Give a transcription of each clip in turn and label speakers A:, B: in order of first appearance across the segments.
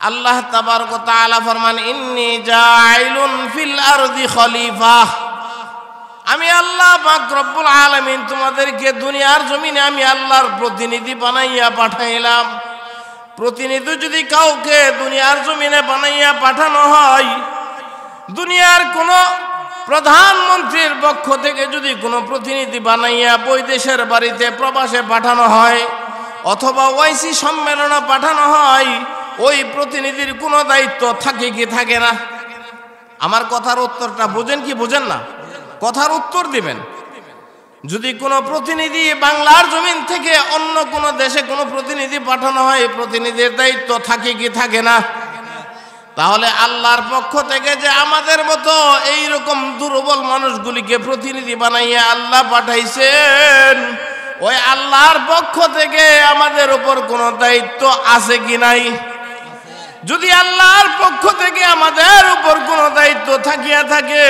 A: আল্লাহ তাবারক তাআলা ফরমান, ইন্নী জাইলুন ফিল আরদি খলিফা। আমি আল্লাহ পাক রব্বুল আলামিন তোমাদেরকে দুনিয়ার জমিনে আমি আল্লাহর প্রতিনিধি বানাইয়া পাঠাইলাম। প্রতিনিধি যদি কাউকে দুনিয়ার জমিনে বানাইয়া পাঠানো হয়, দুনিয়ার কোনো প্রধানমন্ত্রীর পক্ষ থেকে যদি কোনো প্রতিনিধি বানাইয়া বৈদেশের বাড়িতে প্রবাসে পাঠানো হয়, অথবা ওয়াইসি সম্মেলনে পাঠানো হয় ওই প্রতিনিধির কোনো দায়িত্ব থাকে কি থাকে না? আমার কথার উত্তরটা বোঝেন কি বোঝেন না? কথার উত্তর দিবেন। যদি কোনো প্রতিনিধি বাংলার জমিন থেকে অন্য কোনো দেশে কোনো প্রতিনিধি পাঠানো হয়, প্রতিনিধির দায়িত্ব থাকে কি থাকে না? তাহলে আল্লাহর পক্ষ থেকে যে আমাদের মতো এই রকম দুর্বল মানুষগুলিকে প্রতিনিধি বানাইয়া আল্লাহ পাঠাইছেন, ওই আল্লাহর পক্ষ থেকে আমাদের উপর কোনো দায়িত্ব আছে কি নাই? যদি আল্লাহর পক্ষ থেকে আমাদের উপর কোনো দায়িত্ব থাকিয়া থাকে,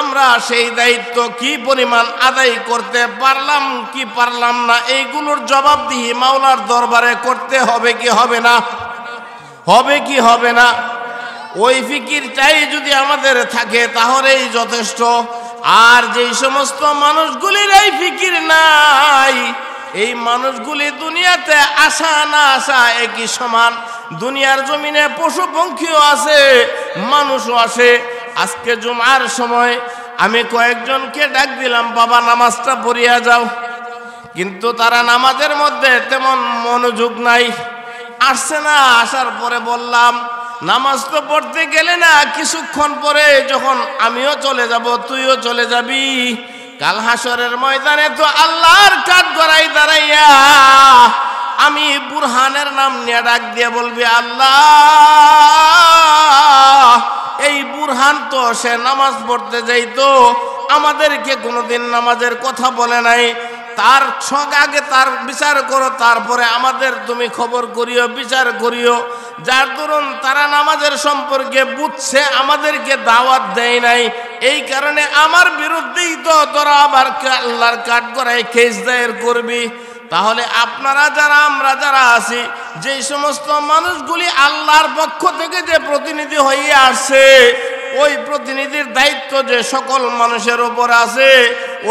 A: আমরা সেই দায়িত্ব কি পরিমাণ আদায় করতে পারলাম, কি পারলাম না, এইগুলোর জবাবদিহি মাওলার দরবারে করতে হবে কি হবে না? হবে কি হবে না? ওই ফিকিরটাই যদি আমাদের থাকে, তাহলেই যথেষ্ট। আর যেই সমস্ত মানুষগুলির এই ফিকির নাই এই মানুষগুলি দুনিয়াতে আসা না আসা একই সমান। দুনিয়ার জমিনে পশু পঙ্খীও আছে, মানুষও আসে আজকে জুমার সময় আমি কয়েকজনকে ডাক দিলাম, বাবা, নামাজটা পড়িয়া যাও। কিন্তু তারা নামাজের মধ্যে তেমন মনোযোগ নাই। আসছে না, আসার পরে বললাম, নামাজ তো পড়তে গেলে না, কিছুক্ষণ পরে যখন আমিও চলে যাব, তুইও চলে যাবি। কাল হাসরের ময়দানে তো আল্লাহর কাজ গড়াই দাঁড়াইয়া আমি বুরহানের নাম নিয়ে ডাক দিয়ে বলবি, আল্লাহ, এই বুরহান তো সে নামাজ পড়তে যাইতো, আমাদেরকে কোনোদিন নামাজের কথা বলে নাই তার সঙ্গে আগে তার বিচার করো, তারপরে আমাদের তুমি খবর করিও, বিচার করিও। যার দরুন তারা নামাজের সম্পর্কে বুঝছে, আমাদেরকে দাওয়াত দেয় নাই। এই কারণে আমার বিরুদ্ধেই তো তোরা আবার আল্লাহর কাঠ করায় কেস দায়ের করবি। তাহলে আপনারা যারা, আমরা যারা আছি, যেই সমস্ত মানুষগুলি আল্লাহর পক্ষ থেকে যে প্রতিনিধি হয়ে আসছে ওই প্রতিনিধির দায়িত্ব যে সকল মানুষের উপর আছে,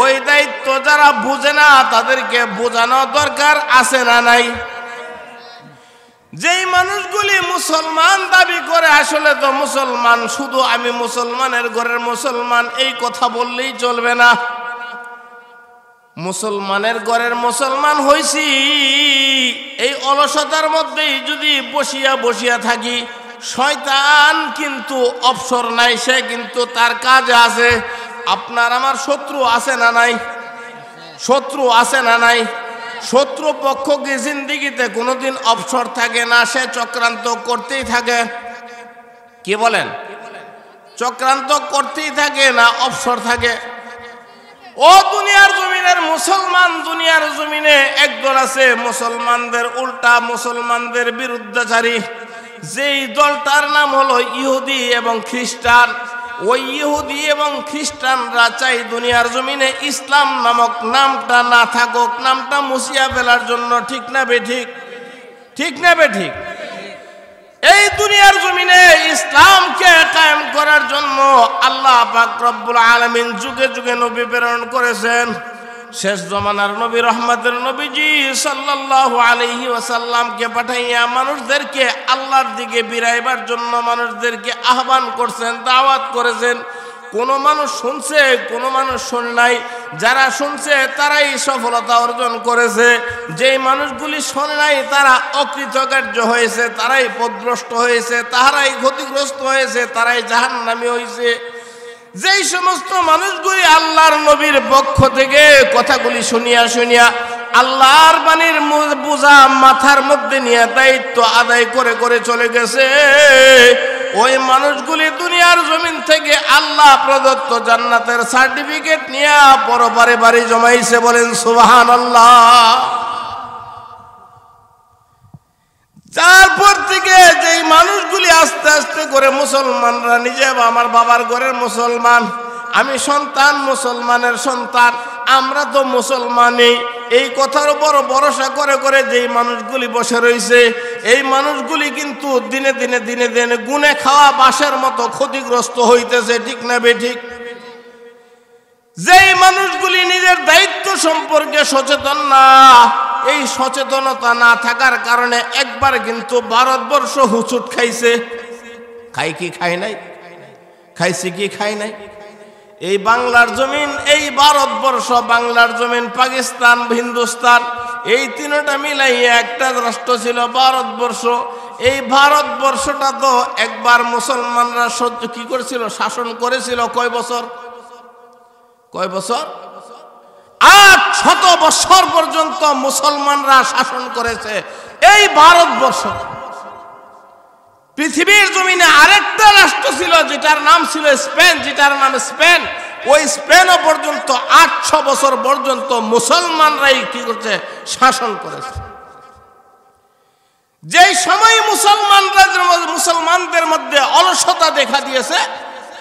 A: ওই দায়িত্ব যারা বুঝে না, তাদেরকে বোঝানো দরকার আছে না নাই? যেই মানুষগুলি মুসলমান দাবি করে, আসলে তো মুসলমান, শুধু আমি মুসলমানের ঘরের মুসলমান, এই কথা বললেই চলবে না। মুসলমানের ঘরের মুসলমান হইছি, এই অলসতার মধ্যেই যদি বসিয়া বসিয়া থাকি শয়তান কিন্তু অবসর নাই, সে কিন্তু তার কাজ আছে। আপনার আমার শত্রু আছে না নাই? শত্রু আছে না নাই? শত্রু পক্ষ কি জিন্দিগিতে কোনোদিন অবসর থাকে না? সে চক্রান্ত করতেই থাকে। কি বলেন? চক্রান্ত করতেই থাকে না, অবসর থাকে। ও দুনিয়ার জমিনের মুসলমান, দুনিয়ার জমিনে একদল আছে, মুসলমানদের উল্টা, মুসলমানদের বিরুদ্ধাচারী। যেই দলটার নাম হলো ইহুদি এবং খ্রিস্টান, ওই ইহুদি এবং খ্রিস্টানরা চাই দুনিয়ার জমিনে ইসলাম নামক নামটা না থাকুক, নামটা মুছিয়া ফেলার জন্য ঠিক না বে ঠিক না বে ঠিক এই দুনিয়ার জমিনে ইসলামকে কায়েম করার জন্য আল্লাহ পাক রব্বুল আলামিন যুগে যুগে নবী প্রেরণ করেছেন। শেষ জমানার নবী, রহমতের নবীজি সাল্লাল্লাহু আলাইহি ওয়াসাল্লামকে পাঠাইয়া মানুষদেরকে আল্লাহর দিকে বিরাইবার জন্য মানুষদেরকে আহ্বান করছেন, দাওয়াত করেছেন। কোনো মানুষ শুনছে, কোনো মানুষ শুন নাই। যারা শুনছে, তারাই সফলতা অর্জন করেছে। যেই মানুষগুলি শোনে নাই, তারা অকৃতকার্য হয়েছে, তারাই পদভ্রষ্ট হয়েছে, তাহারাই ক্ষতিগ্রস্ত হয়েছে, তারাই জাহান্নামী হয়েছে যেই সমস্ত মানুষগুলি আল্লাহর নবীর পক্ষ থেকে কথাগুলি শুনিয়া শুনিয়া আল্লাহর বাণীর বোঝা মাথার মধ্যে নিয়ে দায়িত্ব আদায় করে করে চলে গেছে, ওই মানুষগুলি দুনিয়ার জমিন থেকে আল্লাহ প্রদত্ত জান্নাতের সার্টিফিকেট নিয়ে পরপারে বাড়ি জমাইছে বলেন সুবাহান আল্লাহ তারপর থেকে যেই মানুষগুলি আস্তে আস্তে করে মুসলমানরা নিজে আমার বাবার ঘরের মুসলমান, আমি সন্তান, মুসলমানের সন্তান, আমরা তো মুসলমানই। এই কথার উপর ভরসা করে করে যেই মানুষগুলি বসে রয়েছে, এই মানুষগুলি কিন্তু দিনে দিনে দিনে দিনে গুনে খাওয়া বাসের মতো ক্ষতিগ্রস্ত হইতেছে, ঠিক না বে ঠিক? যেই মানুষগুলি নিজের দায়িত্ব সম্পর্কে সচেতন না এই সচেতনতা না থাকার কারণে একবার কিন্তু ভারতবর্ষ হুচুট খাইছে। খাই কি, খাই নাই? খাইছে কি, খাই নাই? এই বাংলার জমিন, এই ভারতবর্ষ, বাংলার জমিন, পাকিস্তান, হিন্দুস্তান, এই তিনটা মিলাই একটা রাষ্ট্র ছিল ভারতবর্ষ। এই ভারতবর্ষটা তো একবার মুসলমানরা সহ্য কি করেছিল? শাসন করেছিল কয় বছর? কয় বছর? আট শত বছর পর্যন্ত মুসলমানরা শাসন করেছে। এই ভারতবর্ষ। পৃথিবীর জমিনে আরেকটা রাষ্ট্র ছিল, যেটার নাম ছিল স্পেন, যেটার নাম স্পেন। ওই স্পেনও পর্যন্ত আটশো বছর পর্যন্ত মুসলমানরাই কি করছে? শাসন করেছে। যেই সময় মুসলমানরা মুসলমানদের মধ্যে অলসতা দেখা দিয়েছে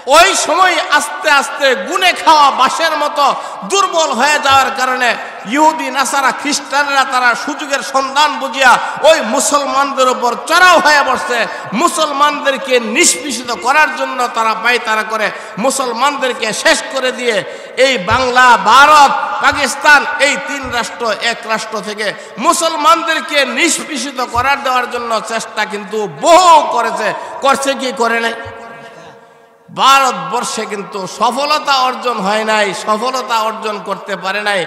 A: ওই সময় আস্তে আস্তে গুনে খাওয়া বাসের মতো দুর্বল হয়ে যাওয়ার কারণে ইহুদি, নাসারা, খ্রিস্টানরা তারা সুযোগের সন্ধান বুঝিয়া ওই মুসলমানদের উপর চড়াও হয়ে বসছে। মুসলমানদেরকে নিষ্পিষিত করার জন্য তারা পাই তারা করে। মুসলমানদেরকে শেষ করে দিয়ে এই বাংলা, ভারত, পাকিস্তান, এই তিন রাষ্ট্র, এক রাষ্ট্র থেকে মুসলমানদেরকে নিষ্পিষিত করার দেওয়ার জন্য চেষ্টা কিন্তু বহু করেছে। করছে কি? করে নাই। ভারতবর্ষে কিন্তু সফলতা অর্জন হয় নাই, সফলতা অর্জন করতে পারে নাই।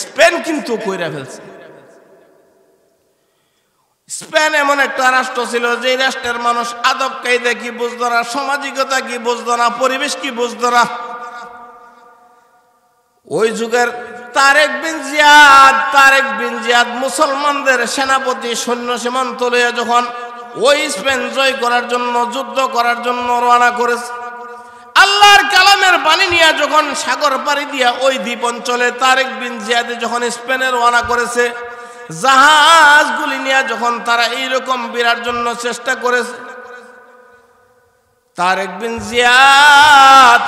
A: স্পেন কিন্তু কইরা ফেলছে। স্পেন এমন একটা রাষ্ট্র ছিল যে রাষ্ট্রের মানুষ আদব কায়দা কি বুঝতো না, সামাজিকতা কি বুঝতো না, পরিবেশ কি বুঝতো না। ওই যুগের তারেক বিন জিয়াদ, তারেক বিন জিয়াদ মুসলমানদের সেনাপতি সৈন্য সীমান্ত লইয়া যখন ওই স্পেন জয় করার জন্য, যুদ্ধ করার জন্য রওনা করেছে আল্লাহর কালামের বাণী নিয়ে যখন সাগর পাড়ি দিয়া ওই দ্বীপ অঞ্চলে তারেক বিন জিয়াদে যখন স্পেনের রওনা করেছে, জাহাজগুলি নিয়ে যখন তারা এইরকম বিরার জন্য চেষ্টা করেছে, তারেক বিন জিয়াদ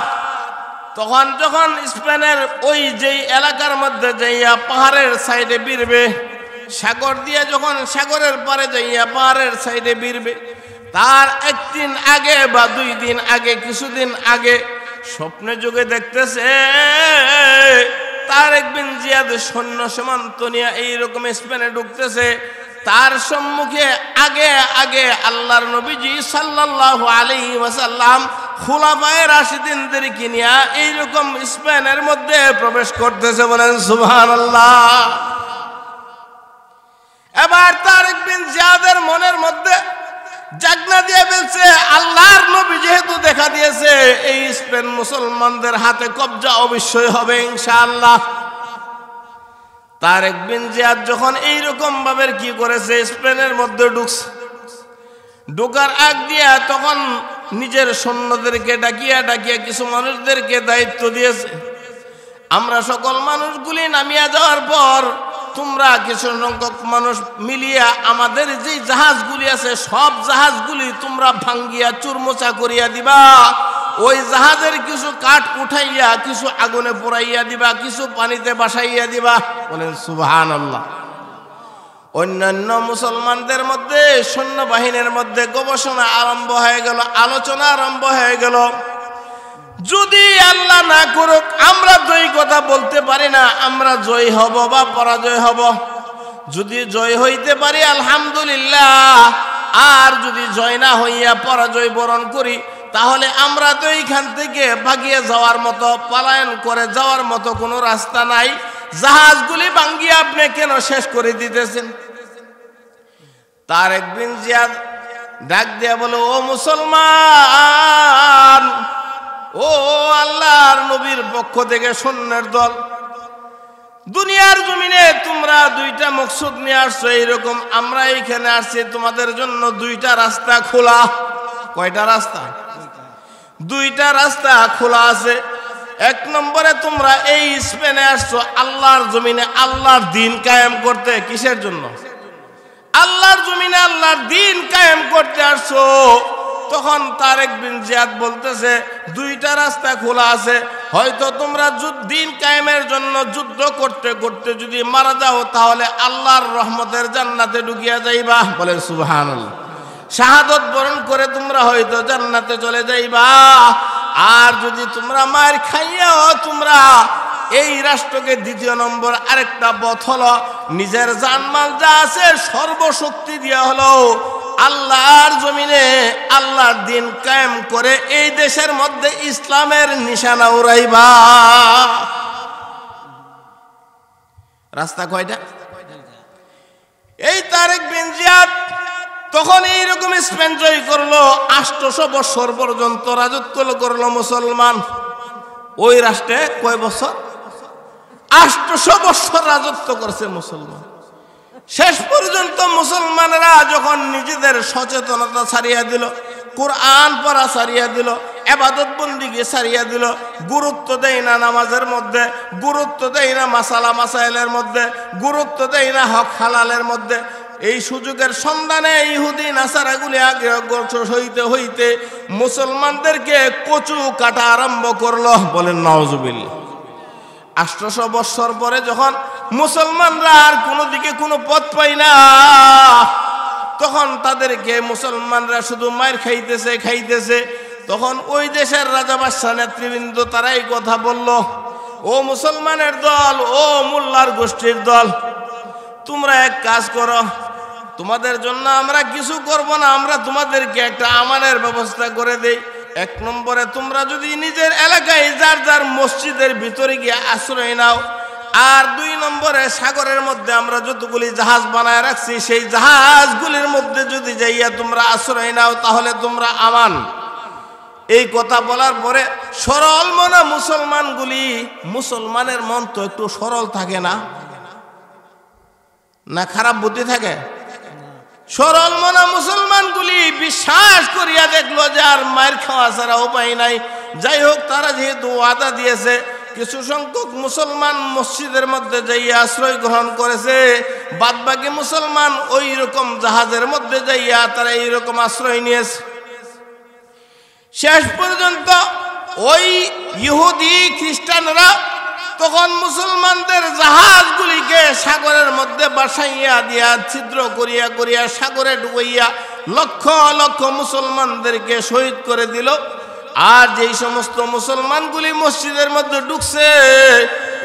A: তখন যখন স্পেনের ওই যেই এলাকার মধ্যে যাইয়া পাহাড়ের সাইডে বিরবে, সাগর দিয়ে যখন সাগরের পারে যাইয়া পাহাড়ের সাইডে বিরবে তার একদিন আগে বা দুই দিন আগে, কিছুদিন আগে স্বপ্নে যুগে দেখতেছে, তার একদিন জিয়াদ সৈন্য সীমান্ত নিয়ে এইরকম স্পেনে ঢুকতেছে। তার সম্মুখে আগে আগে আল্লাহর নবীজি সাল্লাহ আলী ওয়াসাল্লাম খুলাফায় রাশিদিনদের কিনিয়া এইরকম স্পেনের মধ্যে প্রবেশ করতেছে বলেন সুবহান আল্লাহ এবার তার একদিন জিয়াদের মনের মধ্যে জাগনা দিয়ে বলছে, আল্লাহর নবী যেহেতু দেখা দিয়েছে, এই স্পেন মুসলমানদের হাতে কবজা অবশ্যই হবে ইনশাআল্লাহ। একদিন জিয়াদ যখন এইরকম ভাবে কি করেছে, স্পেনের মধ্যে ঢুকছে। ঢোকার আগ দিয়া তখন নিজের সৈন্যদেরকে ডাকিয়া ডাকিয়া কিছু মানুষদেরকে দায়িত্ব দিয়েছে। আমরা সকল মানুষগুলি নামিয়া যাওয়ার পর তোমরা কিছু সংখ্যক মানুষ মিলিয়া আমাদের যে জাহাজগুলি আছে, সব জাহাজগুলি তোমরা ভাঙ্গিয়া চুরমোচা করিয়া দিবা। ওই জাহাজের কিছু কাঠ উঠাইয়া, কিছু আগুনে পোড়াইয়া দিবা, কিছু পানিতে বাসাইয়া দিবা। বলেন সুবহান আল্লাহ অন্যান্য মুসলমানদের মধ্যে, সৈন্যবাহিনীর মধ্যে গবেষণা আরম্ভ হয়ে গেল, আলোচনা আরম্ভ হয়ে গেল। যদি আল্লাহ না করুক, আমরা জয়ী কথা বলতে পারি না, আমরা জয়ী হব বা পরাজয় হব। যদি জয় হইতে পারি, আলহামদুলিল্লাহ। আর যদি জয় না হইয়া পরাজয় বরণ করি, তাহলে আমরা তো এইখান থেকে ভাগিয়ে যাওয়ার মতো, পলায়ন করে যাওয়ার মতো কোনো রাস্তা নাই। জাহাজগুলি ভাঙ্গিয়ে আপনি কেন শেষ করে দিতেছেন? তার একদিন জিয়াদ ডাক দিয়া বলে, ও মুসলমান ও আল্লাহর নবীর পক্ষ থেকে সৈন্যের দল, দুনিয়ার জমিনে তোমরা দুইটা মকসুদ নিয়ে আসছো, এইরকম আমরা এইখানে আসছি, তোমাদের জন্য দুইটা রাস্তা খোলা। কয়টা রাস্তা? দুইটা রাস্তা খোলা আছে। এক নম্বরে তোমরা এই স্পেনে আসছো, আল্লাহর জমিনে আল্লাহর দিন কায়েম করতে। কিসের জন্য? আল্লাহর জমিনে আল্লাহর দিন কায়েম করতে আসছো। তখন তারেক বিন জিয়াদ বলতেছে, দুইটা রাস্তা খোলা আছে, হয়তো তোমরা দিন কায়েমের জন্য যুদ্ধ করতে করতে যদি মারা যাও, তাহলে আল্লাহর রহমতের জান্নাতে ঢুকিয়া যাইবা। বলে সুবহান শাহাদত বরণ করে তোমরা হয়তো জান্নাতে চলে যাইবা। আর যদি তোমরা মায়ের খাইয়াও, তোমরা এই রাষ্ট্রকে দ্বিতীয় নম্বর আরেকটা পথ হলো, নিজের জানমাল যা আছে সর্বশক্তি দিয়া হলো আল্লাহর জমিনে আল্লাহর দিন কায়েম করে এই দেশের মধ্যে ইসলামের নিশানা উড়াইবা। রাস্তা কয়টা? এই তারেক বিন জিয়াদ তখন এইরকম স্পেন জয় করল আষ্টশো বৎসর পর্যন্ত রাজত্ব করল মুসলমান। ওই রাষ্ট্রে কয় বছর? আষ্টশো বৎসর রাজত্ব করছে মুসলমান। শেষ পর্যন্ত মুসলমানেরা যখন নিজেদের সচেতনতা ছাড়িয়া দিল, কোরআন পড়া ছাড়িয়া দিল, এবাদত বন্দিকে ছাড়িয়া দিল, গুরুত্ব দেয় না নামাজের মধ্যে, গুরুত্ব দেয় না মাসালা মাসাইলের মধ্যে, গুরুত্ব দেয় না হক হালালের মধ্যে, এই সুযোগের সন্ধানে ইহুদি নাসারাগুলি আগে অগ্রসর হইতে হইতে মুসলমানদেরকে কচু কাটা আরম্ভ করল। বলেন নওয়াজুবিল্লা আষ্টশো বৎসর পরে যখন মুসলমানরা আর কোনো দিকে কোনো পথ পাই না। তখন তাদেরকে মুসলমানরা শুধু মায়ের খাইতেছে খাইতেছে। তখন ওই দেশের রাজা বাদশাহ নেতৃবৃন্দ তারাই কথা বলল, ও মুসলমানের দল, ও মোল্লার গোষ্ঠীর দল, তোমরা এক কাজ করো, তোমাদের জন্য আমরা কিছু করব না, আমরা তোমাদেরকে একটা আমানের ব্যবস্থা করে দেই। এক নম্বরে তোমরা যদি নিজের এলাকায় যার যার মসজিদের ভিতরে গিয়ে আশ্রয় নাও আর দুই নম্বরে সাগরের মধ্যে আমরা যতগুলি জাহাজ বানায় রাখছি, সেই জাহাজগুলির মধ্যে যদি যাইয়া তোমরা আশ্রয় নাও, তাহলে তোমরা আমান। এই কথা বলার পরে সরল মনা মুসলমানগুলি, মুসলমানের মন তো একটু সরল থাকে না? না খারাপ বুদ্ধি থাকে? সরল মনা মুসলমানগুলি বিশ্বাস করিয়া দেখল যে আর মায়ের খাওয়া ছাড়া উপায় নাই। যাই হোক, তারা যেহেতু ওয়াদা দিয়েছে কিছু সংখ্যক মুসলমান মসজিদের মধ্যে যাইয়া আশ্রয় গ্রহণ করেছে, বাদবাকি মুসলমান ওই রকম জাহাজের মধ্যে যাইয়া তারা এইরকম আশ্রয় নিয়েছে। শেষ পর্যন্ত ওই ইহুদি খ্রিস্টানরা তখন মুসলমানদের জাহাজগুলিকে সাগরের মধ্যে বাসাইয়া দিয়া, ছিদ্র করিয়া করিয়া সাগরে ডুবাইয়া লক্ষ লক্ষ মুসলমানদেরকে শহীদ করে দিল। আর যেই সমস্ত মুসলমানগুলি মসজিদের মধ্যে ঢুকছে,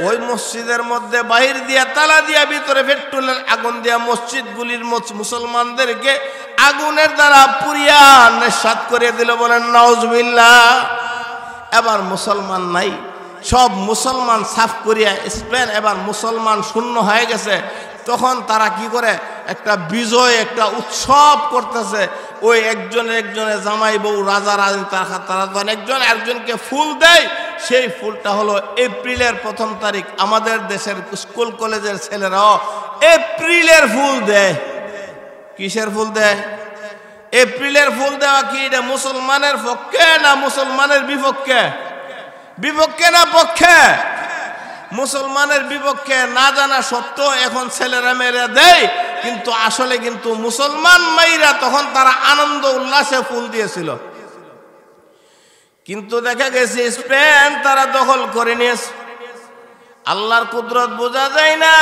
A: ওই মসজিদের মধ্যে বাহির দিয়া তালা দিয়া ভিতরে পেট্রোলের আগুন দিয়া মসজিদগুলির মুসলমানদেরকে আগুনের দ্বারা পুরিয়া নেশাত করে দিল বলেন নওজবিল্লা এবার মুসলমান নাই, সব মুসলমান সাফ করিয়া, স্পেন, এবার মুসলমান শূন্য হয়ে গেছে। তখন তারা কি করে? একটা বিজয়, একটা উৎসব করতেছে। ওই একজনের একজনে জামাই বউ, রাজা রাজী তারা তারা তখন একজন একজনকে ফুল দেয়। সেই ফুলটা হলো এপ্রিলের প্রথম তারিখ। আমাদের দেশের স্কুল কলেজের ছেলেরাও এপ্রিলের ফুল দেয়। কিসের ফুল দেয়? এপ্রিলের ফুল দেওয়া কি? এটা মুসলমানের পক্ষে না মুসলমানের বিপক্ষে? বিপক্ষে না পক্ষে? মুসলমানের বিপক্ষে না জানা সত্ত্বেও এখন ছেলেরা মেয়েরা দেয়, কিন্তু আসলে কিন্তু মুসলমান মাইরা তখন তারা আনন্দ উল্লাসে ফুল দিয়েছিল। কিন্তু দেখা গেছে, স্পেন তারা দখল করে নিয়েছে। আল্লাহর কুদরত বোঝা যায় না,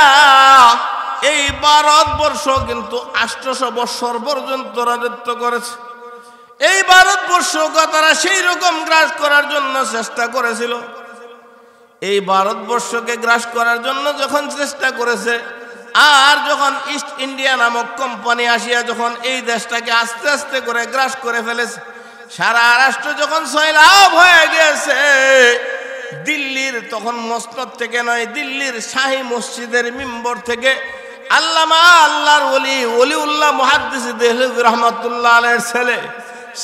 A: এই ভারতবর্ষ কিন্তু আষ্টশো বৎসর পর্যন্ত রাজত্ব করেছে। এই ভারতবর্ষকে তারা সেই রকম গ্রাস করার জন্য চেষ্টা করেছিল। এই ভারতবর্ষকে গ্রাস করার জন্য যখন চেষ্টা করেছে, আর যখন ইস্ট ইন্ডিয়া নামক কোম্পানি আসিয়া যখন এই দেশটাকে আস্তে আস্তে করে গ্রাস করে ফেলেছে, সারা রাষ্ট্র যখন সয়লাভ হয়ে গেছে দিল্লির তখন মসনদ থেকে নয়, দিল্লির শাহী মসজিদের মিম্বর থেকে আল্লামা আল্লাহর ওলি, ওলিউল্লাহ মুহাদ্দিস দেহলবি রহমতুল্লাহ আলের ছেলে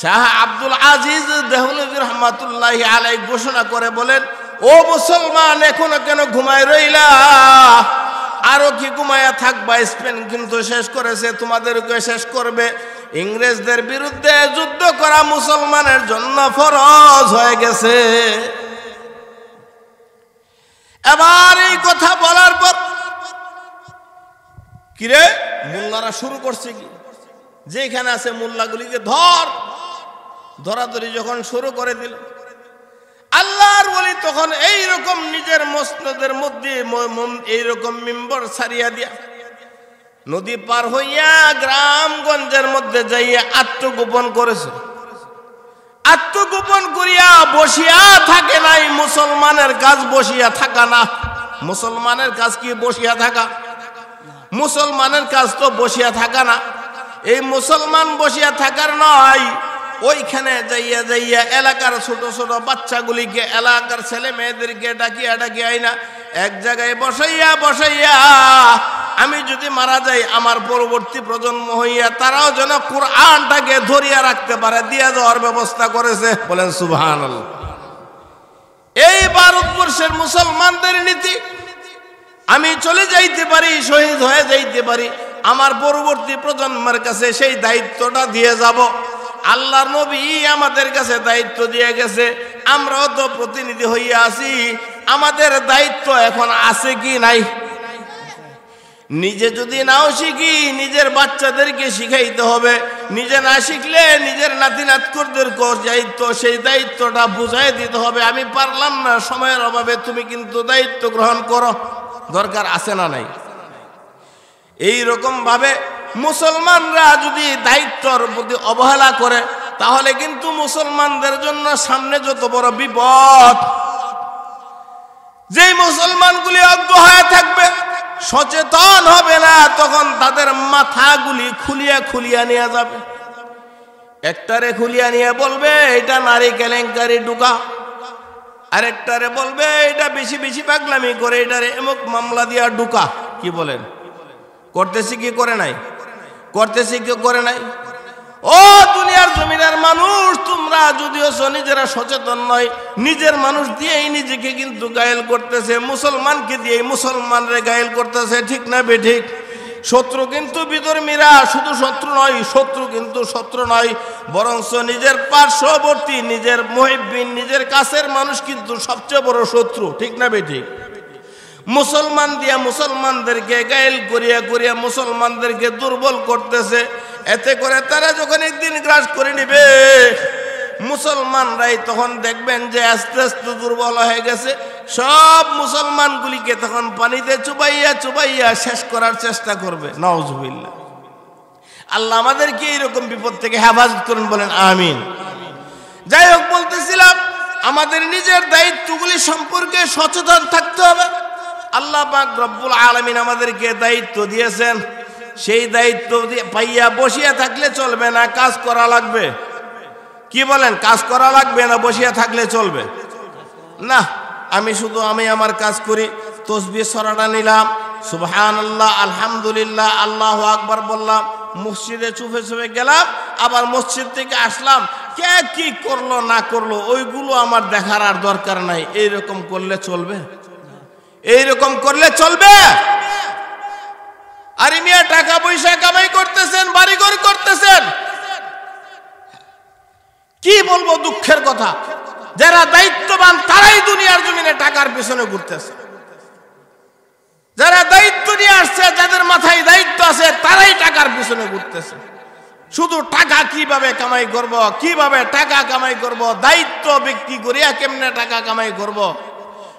A: শাহ আব্দুল আজিজ দেহলবি রহমতুল্লাহ আলাই ঘোষণা করে বলেন ও মুসলমান, এখনও কেন ঘুমায় রইলা? আরও কি ঘুমায়া থাকবা? স্পেন কিন্তু শেষ করেছে তোমাদেরকে শেষ করবে। ইংরেজদের বিরুদ্ধে যুদ্ধ করা মুসলমানের জন্য ফরজ হয়ে গেছে। এবার এই কথা বলার পর কিরে, মোল্লারা শুরু করছে কি? যেখানে আছে মোল্লাগুলিকে ধর। ধরাধরি যখন শুরু করে দিল আল্লাহর বলি তখন এই রকম নিজের মসনদের মধ্যে এই রকম মিম্বর সারিয়া দিয়া নদী পার হইয়া গ্রামগঞ্জের মধ্যে যাইয়া আত্মগোপন করেছে। আত্মগোপন করিয়া বসিয়া থাকে নাই, মুসলমানের কাজ বসিয়া থাকা না। মুসলমানের কাজ কি বসিয়া থাকা? মুসলমানের কাজ তো বসিয়া থাকা না। এই মুসলমান বসিয়া থাকার নয় ওইখানে যাইয়া যাইয়া এলাকার ছোট ছোট বাচ্চাগুলিকে, এলাকার ছেলে মেয়েদেরকে ডাকিয়া ডাকিয়া আইনা, এক জায়গায় বসাইয়া বসাইয়া, আমি যদি মারা যাই, আমার পরবর্তী প্রজন্ম হইয়া তারাও যেন কোরআনটাকে ধরিয়া রাখতে পারে, দিয়ে যাওয়ার ব্যবস্থা করেছে। বলেন সুবহান এই ভারতবর্ষের মুসলমানদের নীতি, আমি চলে যাইতে পারি, শহীদ হয়ে যাইতে পারি, আমার পরবর্তী প্রজন্মের কাছে সেই দায়িত্বটা দিয়ে যাব। আল্লাহর নবী আমাদের কাছে দায়িত্ব দিয়ে গেছে। আমরাও তো প্রতিনিধি হইয়া আছি। আমাদের দায়িত্ব এখন আছে কি নাই? নিজে যদি নাও শিখি, নিজের বাচ্চাদেরকে শিখাইতে হবে। নিজে না শিখলে নিজের নাতি নাতকুরদের দায়িত্ব, সেই দায়িত্বটা বুঝাই দিতে হবে। আমি পারলাম না, সময়ের অভাবে তুমি কিন্তু দায়িত্ব গ্রহণ করো। দরকার আছে না নাই? এই রকম ভাবে মুসলমানরা যদি দায়িত্বর প্রতি অবহেলা করে, তাহলে কিন্তু মুসলমানদের জন্য সামনে যত বড় বিপদ। যেই মুসলমানগুলি অজ্ঞ হয়ে থাকবে, সচেতন হবে না, তখন তাদের মাথাগুলি খুলিয়া খুলিয়া নিয়ে যাবে। একটারে খুলিয়া নিয়ে বলবে এটা নারী কেলেঙ্কারি ঢুকা। আরেকটারে বলবে এটা বেশি বেশি পাগলামি করে এটারে এমক মামলা দিয়া ঢুকা। কি বলেন? করতেছি কি, করে নাই? করতেছি কি করে নাই। ও দুনিয়ার জমিনের মানুষ, তোমরা যদিও নিজেরা সচেতন নয়, নিজের মানুষ দিয়েই নিজেকে কিন্তু গায়েল করতেছে, মুসলমানকে দিয়ে মুসলমানরে গায়েল করতেছে, ঠিক না বে ঠিক? শত্রু কিন্তু বিধর্মীরা শুধু শত্রু নয়, শত্রু কিন্তু শত্রু নয়, বরঞ্চ নিজের পার্শ্ববর্তী, নিজের মহিবিন নিজের কাছের মানুষ কিন্তু সবচেয়ে বড় শত্রু, ঠিক না বে ঠিক? মুসলমান দিয়া মুসলমানদেরকে গায়েল করিয়া করিয়া মুসলমানদেরকে দুর্বল করতেছে। এতে করে তারা যখন একদিন গ্রাস করে নিবে, মুসলমানরাই তখন দেখবেন যে আস্তে আস্তে দুর্বল হয়ে গেছে। সব মুসলমানগুলিকে তখন পানিতে চুবাইয়া চুবাইয়া শেষ করার চেষ্টা করবে। নওয়াজবিল্লা আল্লাহ আমাদেরকে এইরকম বিপদ থেকে হেফাজত করুন, বলেন আমিন। যাই হোক, বলতেছিলাম, আমাদের নিজের দায়িত্বগুলি সম্পর্কে সচেতন থাকতে হবে। আল্লাহ পাক রব্বুল আলমিন আমাদেরকে দায়িত্ব দিয়েছেন। সেই দায়িত্ব পাইয়া বসিয়া থাকলে চলবে না, কাজ করা লাগবে। কি বলেন, কাজ করা লাগবে না, বসিয়া থাকলে চলবে? না, আমি শুধু, আমি আমার কাজ করি, তসবি সরাটা নিলাম সুবহান আল্লাহ আলহামদুলিল্লাহ, আল্লাহ আকবার বললাম, মসজিদে চুপে চুপে গেলাম, আবার মসজিদ থেকে আসলাম, কে কি করল, না করল, ওইগুলো আমার দেখার আর দরকার নাই, এইরকম করলে চলবে? এইরকম করলে চলবে। আরে মিয়া, টাকা পয়সা কামাই করতেছেন, বাড়িঘর করতেছেন। কি বলব দুঃখের কথা? যারা দায়িত্ববান, তারাই দুনিয়ার জমিনে টাকার পিছনে ঘুরতেছে। যারা দায়িত্ব নিয়ে আসছে, যাদের মাথায় দায়িত্ব আছে, তারাই টাকার পিছনে ঘুরতেছে। শুধু টাকা কীভাবে কামাই করব, কীভাবে টাকা কামাই করব, দায়িত্ব বিক্রি করিয়া কেমনে টাকা কামাই করব?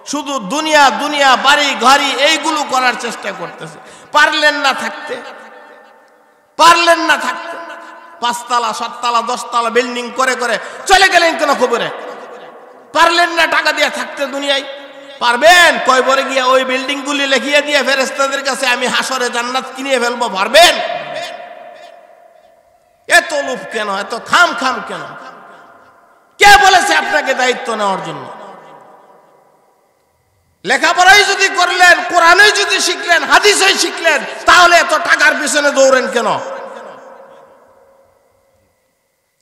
A: শুধু দুনিয়া দুনিয়া, বাড়ি, ঘাড়ি, এইগুলো করার চেষ্টা করতেছে। পারলেন না থাকতে। পারলেন না থাকতে। পাঁচতলা, সাততলা, দশতলা বিল্ডিং করে করে চলে গেলেন কেন খবরে? পারলেন না টাকা দিয়ে থাকতে দুনিয়ায়? পারবেন? কয় বরে গিয়া ওই বিল্ডিং গুলি লেখিয়ে দিয়ে ফেরেস্তাদের কাছে আমি হাসরে জান্নাত কিনিয়ে ফেলব, পারবেন? এত লোভ কেন? এত খাম খাম কেন? কে বলেছে আপনাকে দায়িত্ব নেওয়ার জন্য? লেখাপড়াই যদি করলেন, কোরআনই যদি শিখলেন, হাদিসই শিখলেন, তাহলে এত টাকার পিছনে দৌড়েন কেন?